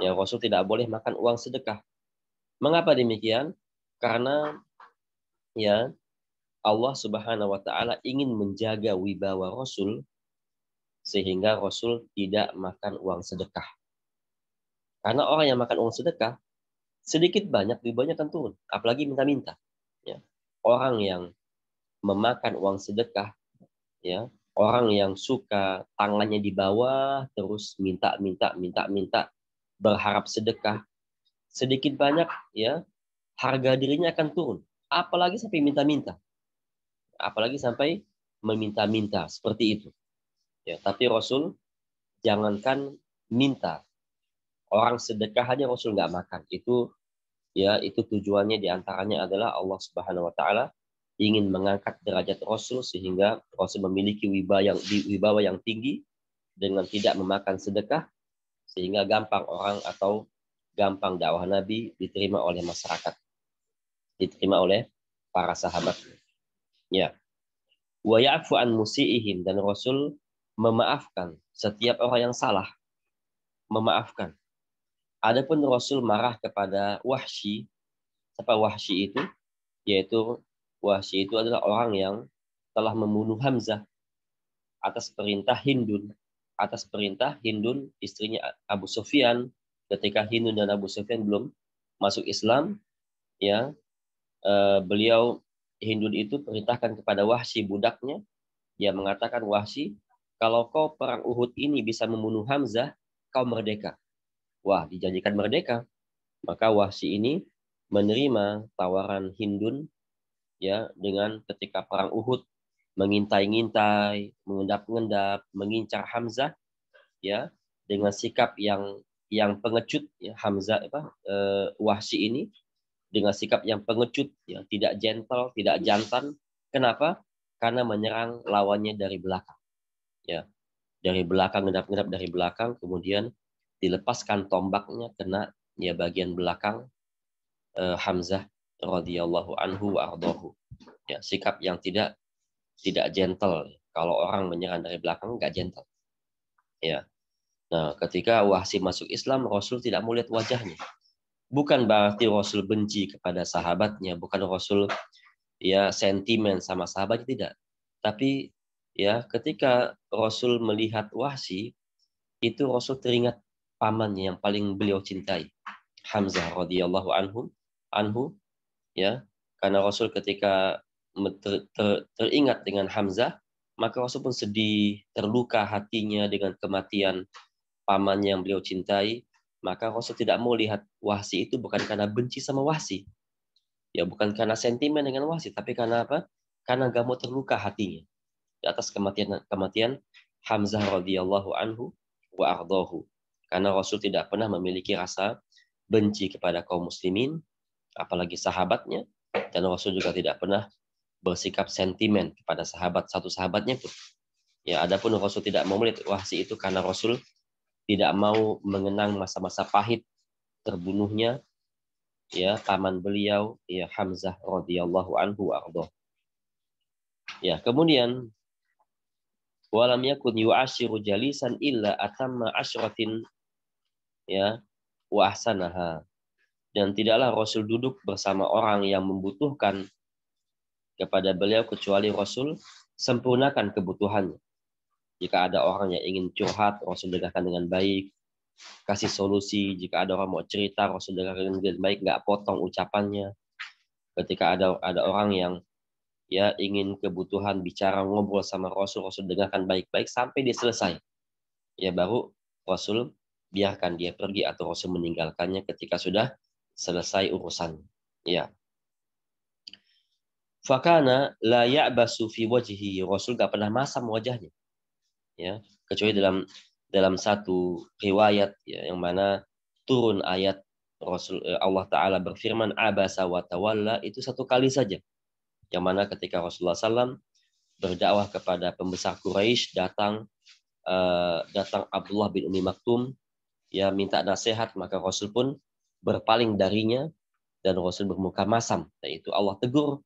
Ya Rasul tidak boleh makan uang sedekah. Mengapa demikian? Karena ya Allah Subhanahu wa taala ingin menjaga wibawa Rasul sehingga Rasul tidak makan uang sedekah. Karena orang yang makan uang sedekah, sedikit banyak ribanya akan turun. Apalagi minta-minta. Ya. Orang yang memakan uang sedekah, ya orang yang suka tangannya di bawah terus minta minta minta minta berharap sedekah sedikit banyak ya harga dirinya akan turun apalagi sampai minta-minta apalagi sampai meminta-minta seperti itu ya tapi Rasul jangankan minta orang sedekah aja Rasul nggak makan. Itu ya itu tujuannya di antaranya adalah Allah Subhanahu Wa Taala ingin mengangkat derajat Rasul sehingga Rasul memiliki wibawa yang wibawa yang tinggi dengan tidak memakan sedekah sehingga gampang orang atau gampang dakwah Nabi diterima oleh masyarakat, diterima oleh para sahabat. Ya. Wa ya'fu an musiihim dan Rasul memaafkan setiap orang yang salah. Memaafkan. Adapun Rasul marah kepada Wahsy, siapa Wahsy itu? Yaitu Wahsy itu adalah orang yang telah membunuh Hamzah atas perintah Hindun, atas perintah Hindun istrinya Abu Sufyan ketika Hindun dan Abu Sufyan belum masuk Islam, ya eh, beliau Hindun itu perintahkan kepada Wahsy budaknya, dia mengatakan Wahsy, kalau kau perang Uhud ini bisa membunuh Hamzah, kau merdeka. Wah, dijanjikan merdeka. Maka Wahsi ini menerima tawaran Hindun ya dengan ketika perang Uhud mengintai-ngintai, mengendap-endap, mengincar Hamzah ya dengan sikap yang yang pengecut ya Hamzah apa eh, Wahsi ini dengan sikap yang pengecut ya tidak gentle, tidak jantan. Kenapa? Karena menyerang lawannya dari belakang. Ya. Dari belakang ngedap-ngedap dari belakang kemudian dilepaskan tombaknya kena ya bagian belakang uh, Hamzah radhiyallahu anhu wa. Ya, sikap yang tidak tidak gentle. Kalau orang menyerang dari belakang nggak gentle. Ya. Nah, ketika Wahsi masuk Islam, Rasul tidak melihat wajahnya. Bukan berarti Rasul benci kepada sahabatnya, bukan Rasul ya sentimen sama sahabatnya tidak. Tapi ya ketika Rasul melihat Wahsi, itu Rasul teringat pamannya yang paling beliau cintai, Hamzah radhiyallahu anhu, anhu ya, karena Rasul ketika ter, ter, teringat dengan Hamzah, maka Rasul pun sedih, terluka hatinya dengan kematian paman yang beliau cintai, maka Rasul tidak mau lihat Wahsi itu bukan karena benci sama Wahsi. Ya bukan karena sentimen dengan Wahsi, tapi karena apa? Karena gak mau terluka hatinya di atas kematian kematian Hamzah radhiyallahu anhu wa ardahu. Karena Rasul tidak pernah memiliki rasa benci kepada kaum muslimin, apalagi sahabatnya, dan Rasul juga tidak pernah bersikap sentimen kepada sahabat satu sahabatnya pun. Ya, adapun Rasul tidak mau melihat wahsi itu karena Rasul tidak mau mengenang masa-masa pahit terbunuhnya ya paman beliau ya Hamzah radhiyallahu anhu ardo. Ya, kemudian walam yakun yu'ashiru jalisan illa atamma asyratin ya wa ahsanaha. Dan tidaklah Rasul duduk bersama orang yang membutuhkan kepada beliau kecuali Rasul sempurnakan kebutuhannya. Jika ada orang yang ingin curhat, Rasul dengarkan dengan baik. Kasih solusi. Jika ada orang mau cerita, Rasul dengarkan dengan baik, nggak potong ucapannya. Ketika ada ada orang yang ya ingin kebutuhan bicara ngobrol sama Rasul, Rasul dengarkan baik-baik sampai dia selesai. Ya baru Rasul biarkan dia pergi atau Rasul meninggalkannya ketika sudah selesai urusan. Ya. Fakana la ya'basu fi. Rasul gak pernah masam wajahnya. Ya, kecuali dalam dalam satu riwayat ya, yang mana turun ayat Rasul eh, Allah taala berfirman abasa wa tawalla itu satu kali saja. Yang mana ketika Rasulullah SAW berdakwah kepada pembesar Quraisy datang uh, datang Abdullah bin Umi Maktum ya minta nasihat maka Rasul pun berpaling darinya dan Rasul bermuka masam. Yaitu Allah tegur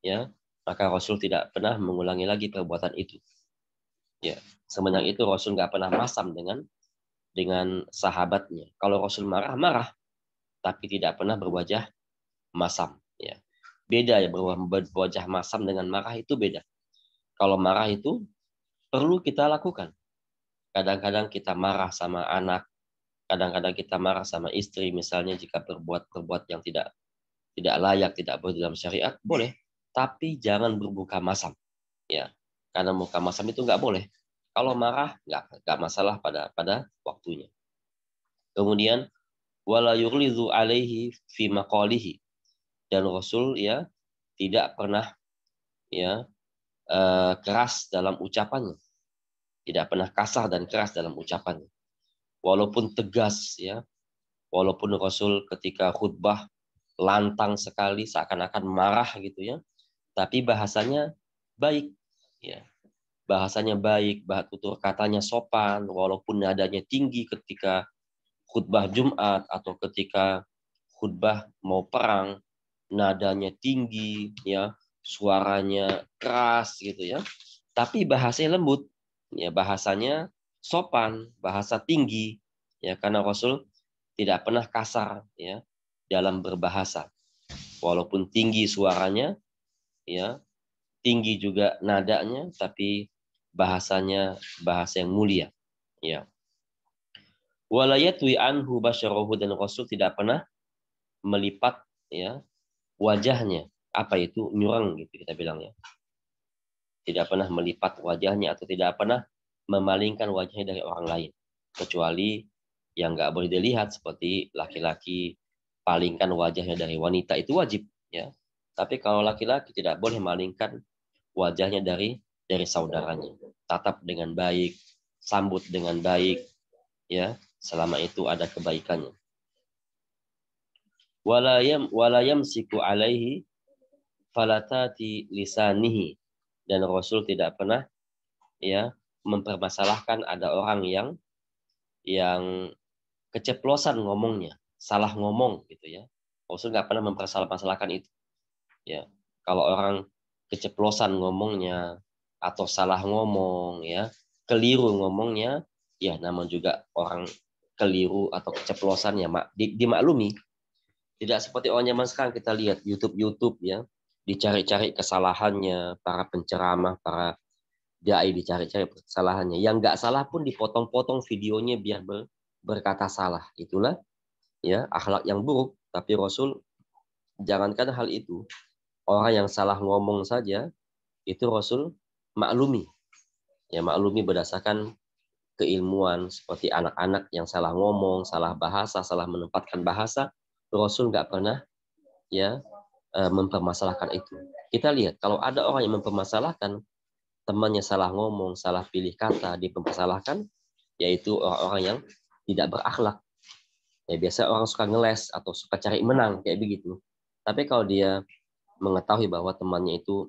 ya maka Rasul tidak pernah mengulangi lagi perbuatan itu. Ya semenjak itu Rasul nggak pernah masam dengan dengan sahabatnya. Kalau Rasul marah marah. Tapi tidak pernah berwajah masam ya. Beda ya berwajah masam dengan marah itu beda. Kalau marah itu perlu kita lakukan. Kadang-kadang kita marah sama anak kadang-kadang kita marah sama istri misalnya jika berbuat berbuat yang tidak tidak layak tidak boleh dalam syariat boleh. Tapi jangan berbuka masam. Ya, karena muka masam itu nggak boleh. Kalau marah nggak nggak masalah pada pada waktunya. Kemudian wala yurlizu alaihi fi maqalihi dan Rasul ya tidak pernah ya eh, keras dalam ucapannya. Tidak pernah kasar dan keras dalam ucapannya. Walaupun tegas ya. Walaupun Rasul ketika khutbah lantang sekali seakan-akan marah gitu ya tapi bahasanya baik ya bahasanya baik tutur katanya sopan walaupun nadanya tinggi ketika khutbah Jumat atau ketika khutbah mau perang nadanya tinggi ya suaranya keras gitu ya. Tapi bahasanya lembut ya bahasanya sopan bahasa tinggi ya karena Rasul tidak pernah kasar ya dalam berbahasa. Walaupun tinggi suaranya ya tinggi juga nadanya tapi bahasanya bahasa yang mulia. Ya. Walayatwi anhu basyarahu dan rasul tidak pernah melipat ya wajahnya. Apa itu? Nyurang gitu kita bilang ya. Tidak pernah melipat wajahnya atau tidak pernah memalingkan wajahnya dari orang lain. Kecuali yang nggak boleh dilihat seperti laki-laki palingkan wajahnya dari wanita itu wajib ya. Tapi kalau laki-laki tidak boleh malingkan wajahnya dari dari saudaranya. Tatap dengan baik, sambut dengan baik, ya selama itu ada kebaikannya. Walayam walayam siku alaihi falatati lisanihi dan Rasul tidak pernah ya mempermasalahkan ada orang yang yang keceplosan ngomongnya, salah ngomong gitu ya. Rasul nggak pernah mempermasalahkan itu ya kalau orang keceplosan ngomongnya atau salah ngomong ya. Keliru ngomongnya ya nama juga orang keliru atau keceplosan ya mak di, dimaklumi. Tidak seperti orang zaman sekarang kita lihat YouTube YouTube ya. Dicari-cari kesalahannya para penceramah para dai dicari-cari kesalahannya. Yang nggak salah pun dipotong-potong videonya biar ber, berkata salah. Itulah ya akhlak yang buruk. Tapi Rasul jangankan hal itu. Orang yang salah ngomong saja itu Rasul maklumi Ya maklumi berdasarkan keilmuan seperti anak-anak yang salah ngomong, salah bahasa, salah menempatkan bahasa, Rasul nggak pernah ya eh, mempermasalahkan itu. Kita lihat kalau ada orang yang mempermasalahkan temannya salah ngomong, salah pilih kata, dipermasalahkan, yaitu orang-orang yang tidak berakhlak. Ya biasa orang suka ngeles atau suka cari menang kayak begitu. Tapi kalau dia mengetahui bahwa temannya itu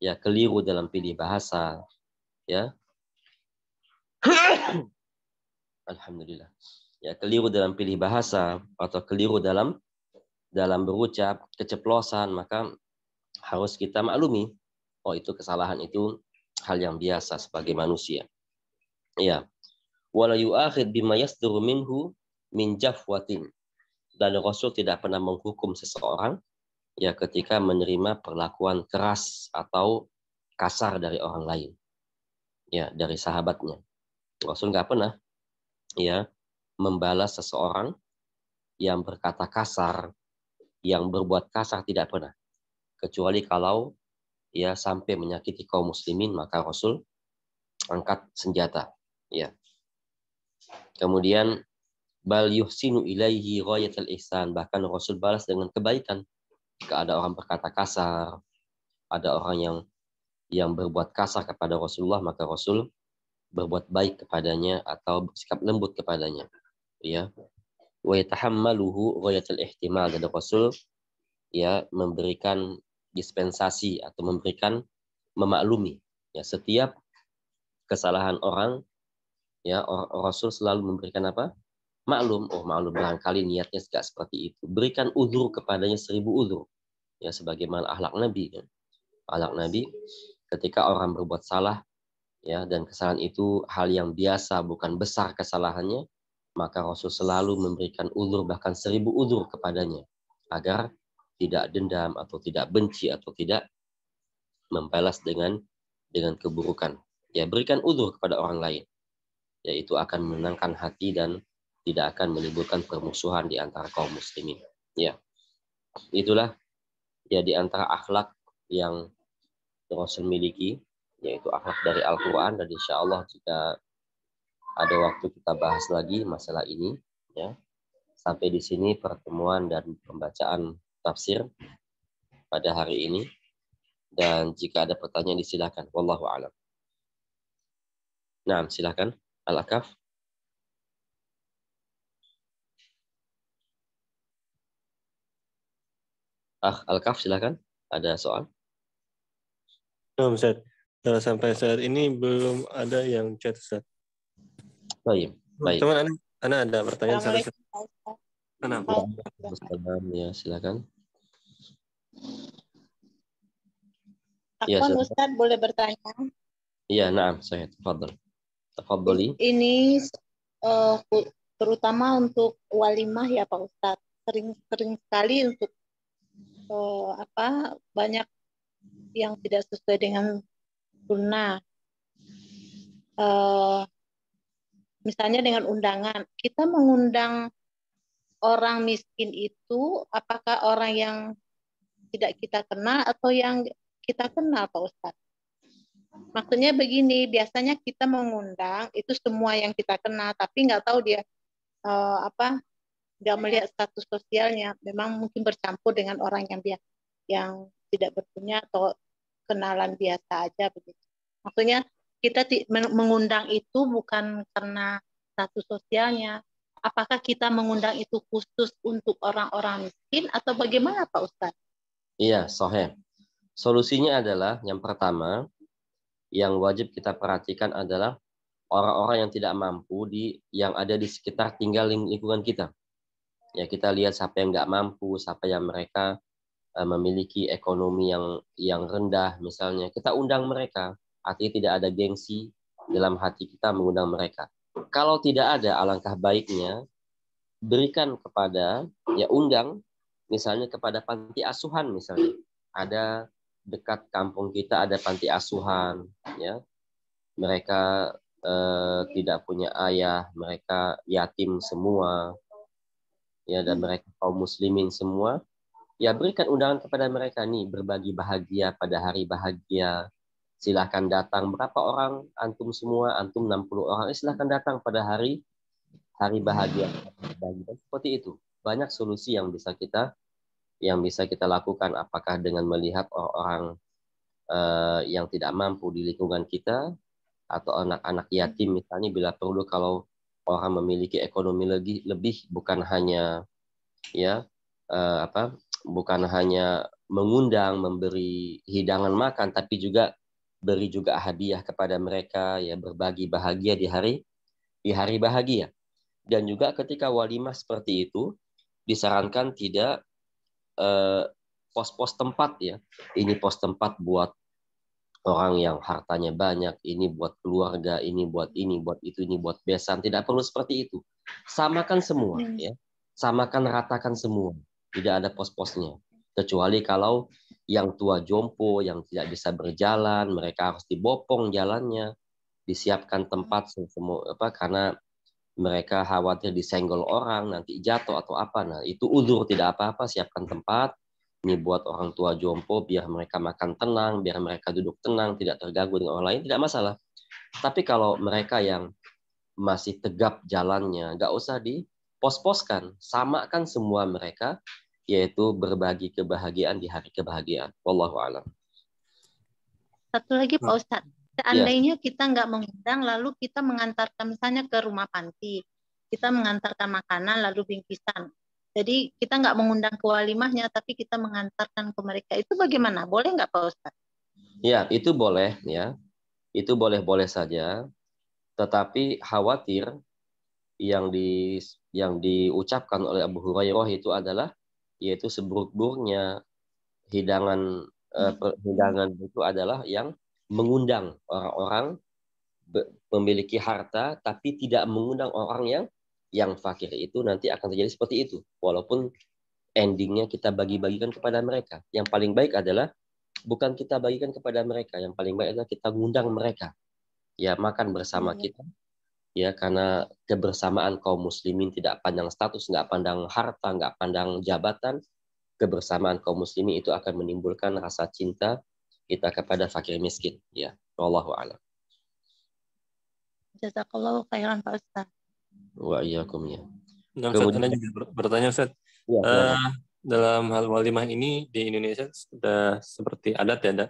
ya keliru dalam pilih bahasa, ya Alhamdulillah. Ya, keliru dalam pilih bahasa atau keliru dalam dalam berucap, keceplosan, maka harus kita maklumi. Oh, itu kesalahan itu hal yang biasa sebagai manusia. Ya. Wala yu'akhid bima yasduru minhu min jafwatin. Dan Rasul tidak pernah menghukum seseorang ya ketika menerima perlakuan keras atau kasar dari orang lain. Ya, dari sahabatnya. Rasul nggak pernah ya membalas seseorang yang berkata kasar, yang berbuat kasar tidak pernah. Kecuali kalau ya sampai menyakiti kaum muslimin maka Rasul angkat senjata. Ya. Kemudian bal yuhsinu ilaihi ghayatul ihsan bahkan Rasul balas dengan kebaikan. Jika ada orang berkata kasar, ada orang yang yang berbuat kasar kepada Rasulullah maka Rasul berbuat baik kepadanya atau bersikap lembut kepadanya. Ya. Wa yatahammaluhu ghayatul ihtimal. Dan Rasul ya memberikan dispensasi atau memberikan memaklumi. Ya setiap kesalahan orang ya Rasul selalu memberikan apa maklum oh maklum barangkali niatnya tidak seperti itu. Berikan uzur kepadanya seribu uzur ya sebagaimana ahlak Nabi kan. Ahlak Nabi ketika orang berbuat salah ya dan kesalahan itu hal yang biasa bukan besar kesalahannya maka Rasul selalu memberikan ulur bahkan seribu ulur kepadanya agar tidak dendam atau tidak benci atau tidak membalas dengan dengan keburukan. Ya berikan ulur kepada orang lain yaitu akan menenangkan hati dan tidak akan menimbulkan permusuhan di antara kaum muslimin. Ya. Itulah ya di antara akhlak yang Rasul miliki yaitu akhlak dari Al-Quran. Dan insya Allah jika ada waktu kita bahas lagi masalah ini ya. Sampai di sini pertemuan dan pembacaan tafsir pada hari ini. Dan jika ada pertanyaan disilakan wallahu alam. Nah silakan. Al-akaf Ah, Al-Kaf silakan. Ada soal? Nah, Ustaz. Nah, sampai saat ini belum ada yang chat Ustaz. Baik. Baik. Teman Ana, Ana ada pertanyaan satu. Ana. Ya, silakan. Ya, Ustaz boleh bertanya? Iya, nah, saya tafadhol. Tafadholi. Ini uh, terutama untuk walimah ya Pak Ustaz. Sering sering sekali untuk uh, apa banyak yang tidak sesuai dengan sunnah. Uh, misalnya dengan undangan, kita mengundang orang miskin itu apakah orang yang tidak kita kenal atau yang kita kenal Pak Ustadz? Maksudnya begini, biasanya kita mengundang itu semua yang kita kenal, tapi nggak tahu dia uh, apa, nggak melihat status sosialnya. Memang mungkin bercampur dengan orang yang dia yang tidak berpunya atau kenalan biasa aja begitu. Maksudnya kita mengundang itu bukan karena status sosialnya. Apakah kita mengundang itu khusus untuk orang-orang miskin atau bagaimana Pak Ustadz? Iya, sohe. Solusinya adalah yang pertama, yang wajib kita perhatikan adalah orang-orang yang tidak mampu di yang ada di sekitar tinggal lingkungan kita. Ya kita lihat siapa yang nggak mampu, siapa yang mereka Eh, memiliki ekonomi yang yang rendah misalnya. Kita undang mereka. Artinya tidak ada gengsi dalam hati kita mengundang mereka. Kalau tidak ada alangkah baiknya berikan kepada ya undang misalnya kepada panti asuhan misalnya. Ada dekat kampung kita ada panti asuhan ya. Mereka eh, tidak punya ayah mereka yatim semua ya dan mereka kaum muslimin semua ya berikan undangan kepada mereka nih berbagi bahagia pada hari bahagia. Silahkan datang berapa orang? Antum semua antum 60 orang eh, silahkan datang pada hari hari bahagia. Seperti itu. Banyak solusi yang bisa kita yang bisa kita lakukan. Apakah dengan melihat orang-orang uh, yang tidak mampu di lingkungan kita atau anak-anak yatim misalnya bila perlu kalau orang memiliki ekonomi lebih lebih bukan hanya ya uh, apa bukan hanya mengundang memberi hidangan makan tapi juga beri juga hadiah kepada mereka ya berbagi bahagia di hari di hari bahagia. Dan juga ketika walimah seperti itu disarankan tidak eh, pos-pos tempat ya. Ini pos tempat buat orang yang hartanya banyak ini buat keluarga ini buat ini buat itu ini buat besan. Tidak perlu seperti itu. Samakan semua hmm. ya. Samakan ratakan semua. Tidak ada pos-posnya. Kecuali kalau yang tua jompo yang tidak bisa berjalan mereka harus dibopong jalannya disiapkan tempat semua apa karena mereka khawatir disenggol orang nanti jatuh atau apa. Nah itu udur tidak apa-apa siapkan tempat ini buat orang tua jompo biar mereka makan tenang biar mereka duduk tenang tidak terganggu dengan orang lain tidak masalah tapi kalau mereka yang masih tegap jalannya nggak usah di pos-poskan samakan semua mereka yaitu berbagi kebahagiaan di hari kebahagiaan. Wallahu a'lam. Satu lagi Pak Ustadz, seandainya ya. kita nggak mengundang lalu kita mengantarkan misalnya ke rumah panti, kita mengantarkan makanan lalu bingkisan. Jadi kita nggak mengundang ke walimahnya, tapi kita mengantarkan ke mereka. Itu bagaimana? Boleh nggak Pak Ustadz? Ya, itu boleh ya. Itu boleh-boleh saja. Tetapi khawatir yang di yang diucapkan oleh Abu Hurairah itu adalah yaitu seburuk-buruknya hidangan eh, hidangan itu adalah yang mengundang orang-orang memiliki harta tapi tidak mengundang orang yang yang fakir itu nanti akan terjadi seperti itu walaupun endingnya kita bagi-bagikan kepada mereka yang paling baik adalah bukan kita bagikan kepada mereka yang paling baik adalah kita mengundang mereka ya makan bersama hmm. kita ya karena kebersamaan kaum muslimin tidak pandang status, nggak pandang harta, nggak pandang jabatan, kebersamaan kaum muslimin itu akan menimbulkan rasa cinta kita kepada fakir miskin. Ya, wallahu a'lam. Jazakallahu khairan Pak Ustaz. Wa iyyakum ya. Nah, Kemudian juga bertanya Ustaz. Ya, uh, dalam hal walimah ini di Indonesia sudah seperti adat ya, ada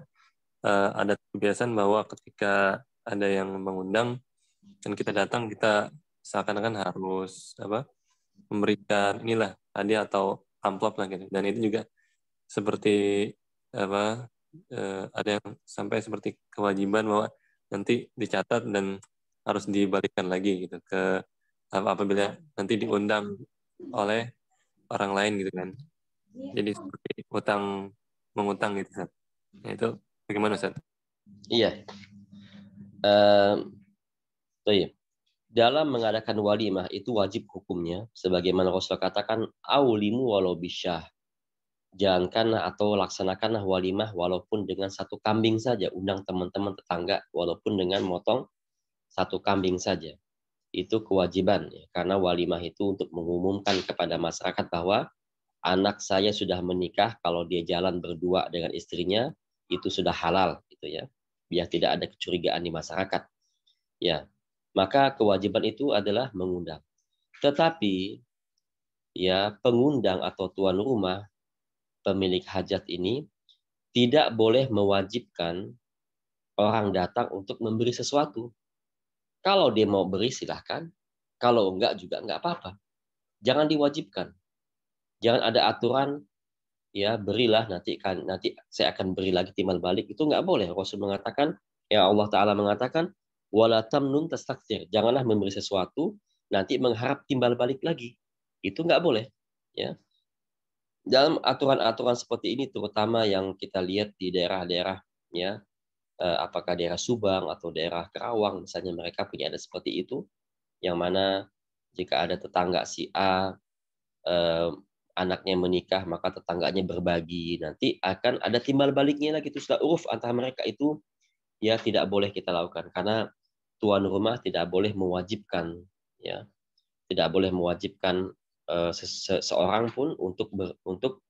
uh, adat kebiasaan bahwa ketika ada yang mengundang dan kita datang kita seakan-akan harus apa memberikan inilah hadiah atau amplop lah gitu dan itu juga seperti apa eh, ada yang sampai seperti kewajiban bahwa nanti dicatat dan harus dibalikan lagi gitu ke apabila nanti diundang oleh orang lain gitu kan jadi seperti utang mengutang gitu Ustaz. Nah, itu bagaimana Ustaz? Iya. Um, Baik. Dalam mengadakan walimah itu wajib hukumnya, sebagaimana Rasul katakan, aulimu walau bisyah. Jalankanlah atau laksanakanlah walimah walaupun dengan satu kambing saja. Undang teman-teman tetangga walaupun dengan motong satu kambing saja. Itu kewajiban. Ya. Karena walimah itu untuk mengumumkan kepada masyarakat bahwa anak saya sudah menikah, kalau dia jalan berdua dengan istrinya, itu sudah halal. gitu ya Biar tidak ada kecurigaan di masyarakat. Ya, maka kewajiban itu adalah mengundang. Tetapi ya pengundang atau tuan rumah pemilik hajat ini tidak boleh mewajibkan orang datang untuk memberi sesuatu. Kalau dia mau beri silahkan, kalau enggak juga enggak apa-apa. Jangan diwajibkan. Jangan ada aturan ya berilah nanti kan nanti saya akan beri lagi timbal balik itu enggak boleh. Rasul mengatakan ya Allah taala mengatakan wala tamnun tastakthir. Janganlah memberi sesuatu nanti mengharap timbal balik lagi. Itu nggak boleh. Ya. Dalam aturan-aturan seperti ini terutama yang kita lihat di daerah-daerah ya apakah daerah Subang atau daerah Kerawang misalnya mereka punya ada seperti itu yang mana jika ada tetangga si A eh, anaknya menikah maka tetangganya berbagi. Nanti akan ada timbal baliknya lagi itu sudah uruf antara mereka itu ya tidak boleh kita lakukan. Karena tuan rumah tidak boleh mewajibkan ya. Tidak boleh mewajibkan uh, seseorang pun untuk ber, untuk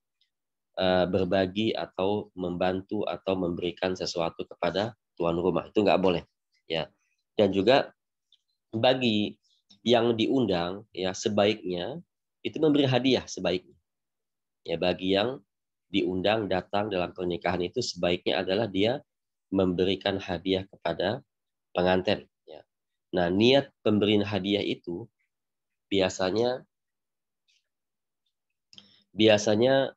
berbagi atau membantu atau memberikan sesuatu kepada tuan rumah. Itu nggak boleh ya. Dan juga bagi yang diundang ya sebaiknya itu memberi hadiah sebaiknya. Ya bagi yang diundang datang dalam pernikahan itu sebaiknya adalah dia memberikan hadiah kepada pengantin ya. Nah niat pemberian hadiah itu biasanya biasanya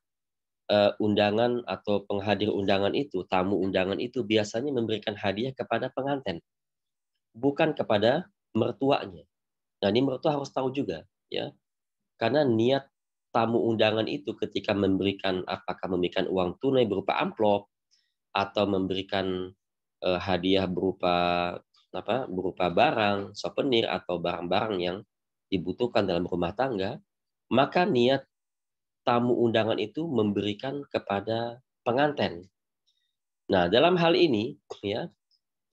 uh, undangan atau penghadir undangan itu, tamu undangan itu biasanya memberikan hadiah kepada pengantin, bukan kepada mertuanya. Nah, ini mertua harus tahu juga, ya. Karena niat tamu undangan itu ketika memberikan apakah memberikan uang tunai berupa amplop atau memberikan uh, hadiah berupa apa berupa barang, souvenir atau barang-barang yang dibutuhkan dalam rumah tangga, maka niat tamu undangan itu memberikan kepada pengantin. Nah, dalam hal ini ya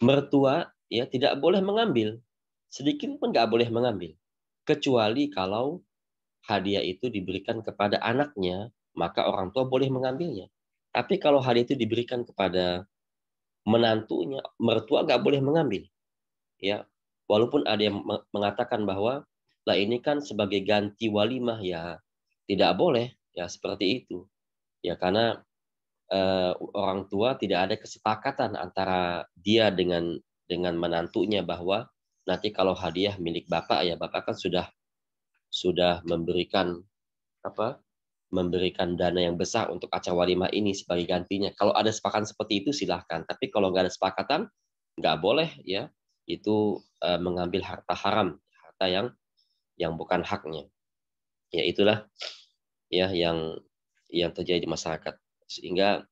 mertua ya tidak boleh mengambil sedikit pun nggak boleh mengambil kecuali kalau hadiah itu diberikan kepada anaknya maka orang tua boleh mengambilnya. Tapi kalau hadiah itu diberikan kepada menantunya, mertua nggak boleh mengambil. Ya, walaupun ada yang mengatakan bahwa lah ini kan sebagai ganti walimah ya tidak boleh ya seperti itu ya karena uh, orang tua tidak ada kesepakatan antara dia dengan dengan menantunya bahwa nanti kalau hadiah milik bapak ya bapak kan sudah sudah memberikan apa memberikan dana yang besar untuk acara walimah ini sebagai gantinya. Kalau ada sepakatan seperti itu silahkan. Tapi kalau nggak ada sepakatan, nggak boleh ya itu uh, mengambil harta haram, harta yang yang bukan haknya. Ya itulah ya yang yang terjadi di masyarakat. Sehingga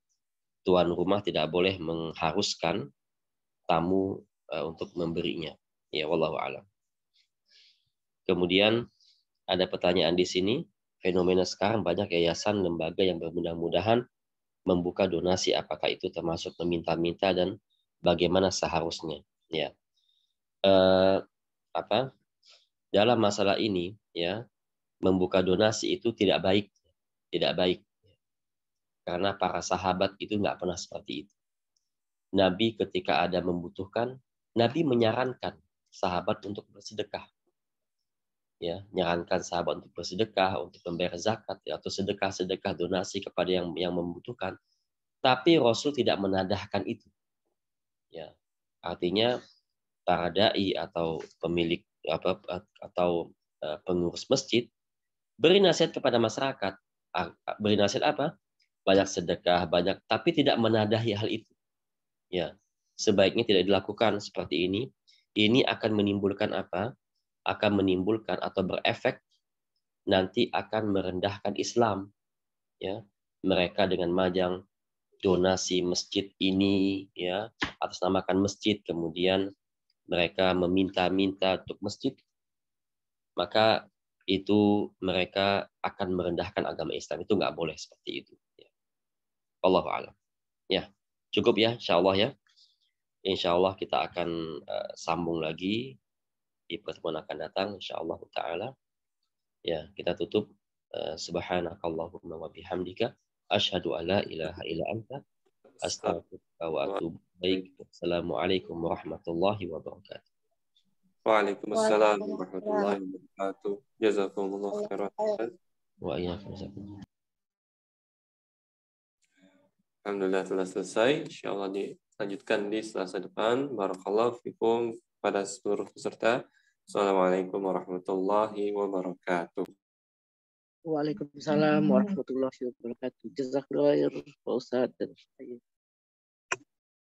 tuan rumah tidak boleh mengharuskan tamu uh, untuk memberinya. Ya wallahu alam. Kemudian ada pertanyaan di sini fenomena sekarang banyak yayasan lembaga yang bermudah-mudahan membuka donasi apakah itu termasuk meminta-minta dan bagaimana seharusnya? Ya. Uh, apa? Dalam masalah ini ya membuka donasi itu tidak baik, tidak baik. Karena para sahabat itu nggak pernah seperti itu. Nabi ketika ada membutuhkan, Nabi menyarankan sahabat untuk bersedekah. Ya, menyarankan sahabat untuk bersedekah, untuk membayar zakat ya, atau sedekah-sedekah donasi kepada yang yang membutuhkan. Tapi Rasul tidak menadahkan itu. Ya, artinya para dai atau pemilik apa atau eh, pengurus masjid Beri nasihat kepada masyarakat. Beri nasihat apa? Banyak sedekah, banyak, tapi tidak menadahi hal itu. Ya, sebaiknya tidak dilakukan seperti ini. Ini akan menimbulkan apa? Akan menimbulkan atau berefek nanti akan merendahkan Islam. Ya, mereka dengan majang donasi masjid ini ya atas namakan masjid kemudian mereka meminta-minta untuk masjid maka itu mereka akan merendahkan agama Islam itu nggak boleh seperti itu. Ya. Allah alam. Ya, cukup ya, insya Allah ya. Insya Allah kita akan uh, sambung lagi di pertemuan akan datang, insya Allah taala. Ya, kita tutup. Uh, Subhanakallahumma wa bihamdika asyhadu alla ilaha illa anta astaghfiruka wa atubu ilaik. Assalamualaikum warahmatullahi wabarakatuh. Waalaikumsalam warahmatullahi wabarakatuh. Jazakumullah khairan. Wa Alhamdulillah telah selesai. Insyaallah dilanjutkan di Selasa depan. Barakallahu fikum pada seluruh peserta. Assalamualaikum warahmatullahi wabarakatuh. Waalaikumsalam warahmatullahi wabarakatuh. Jazakallah khair, Pak Ustaz dan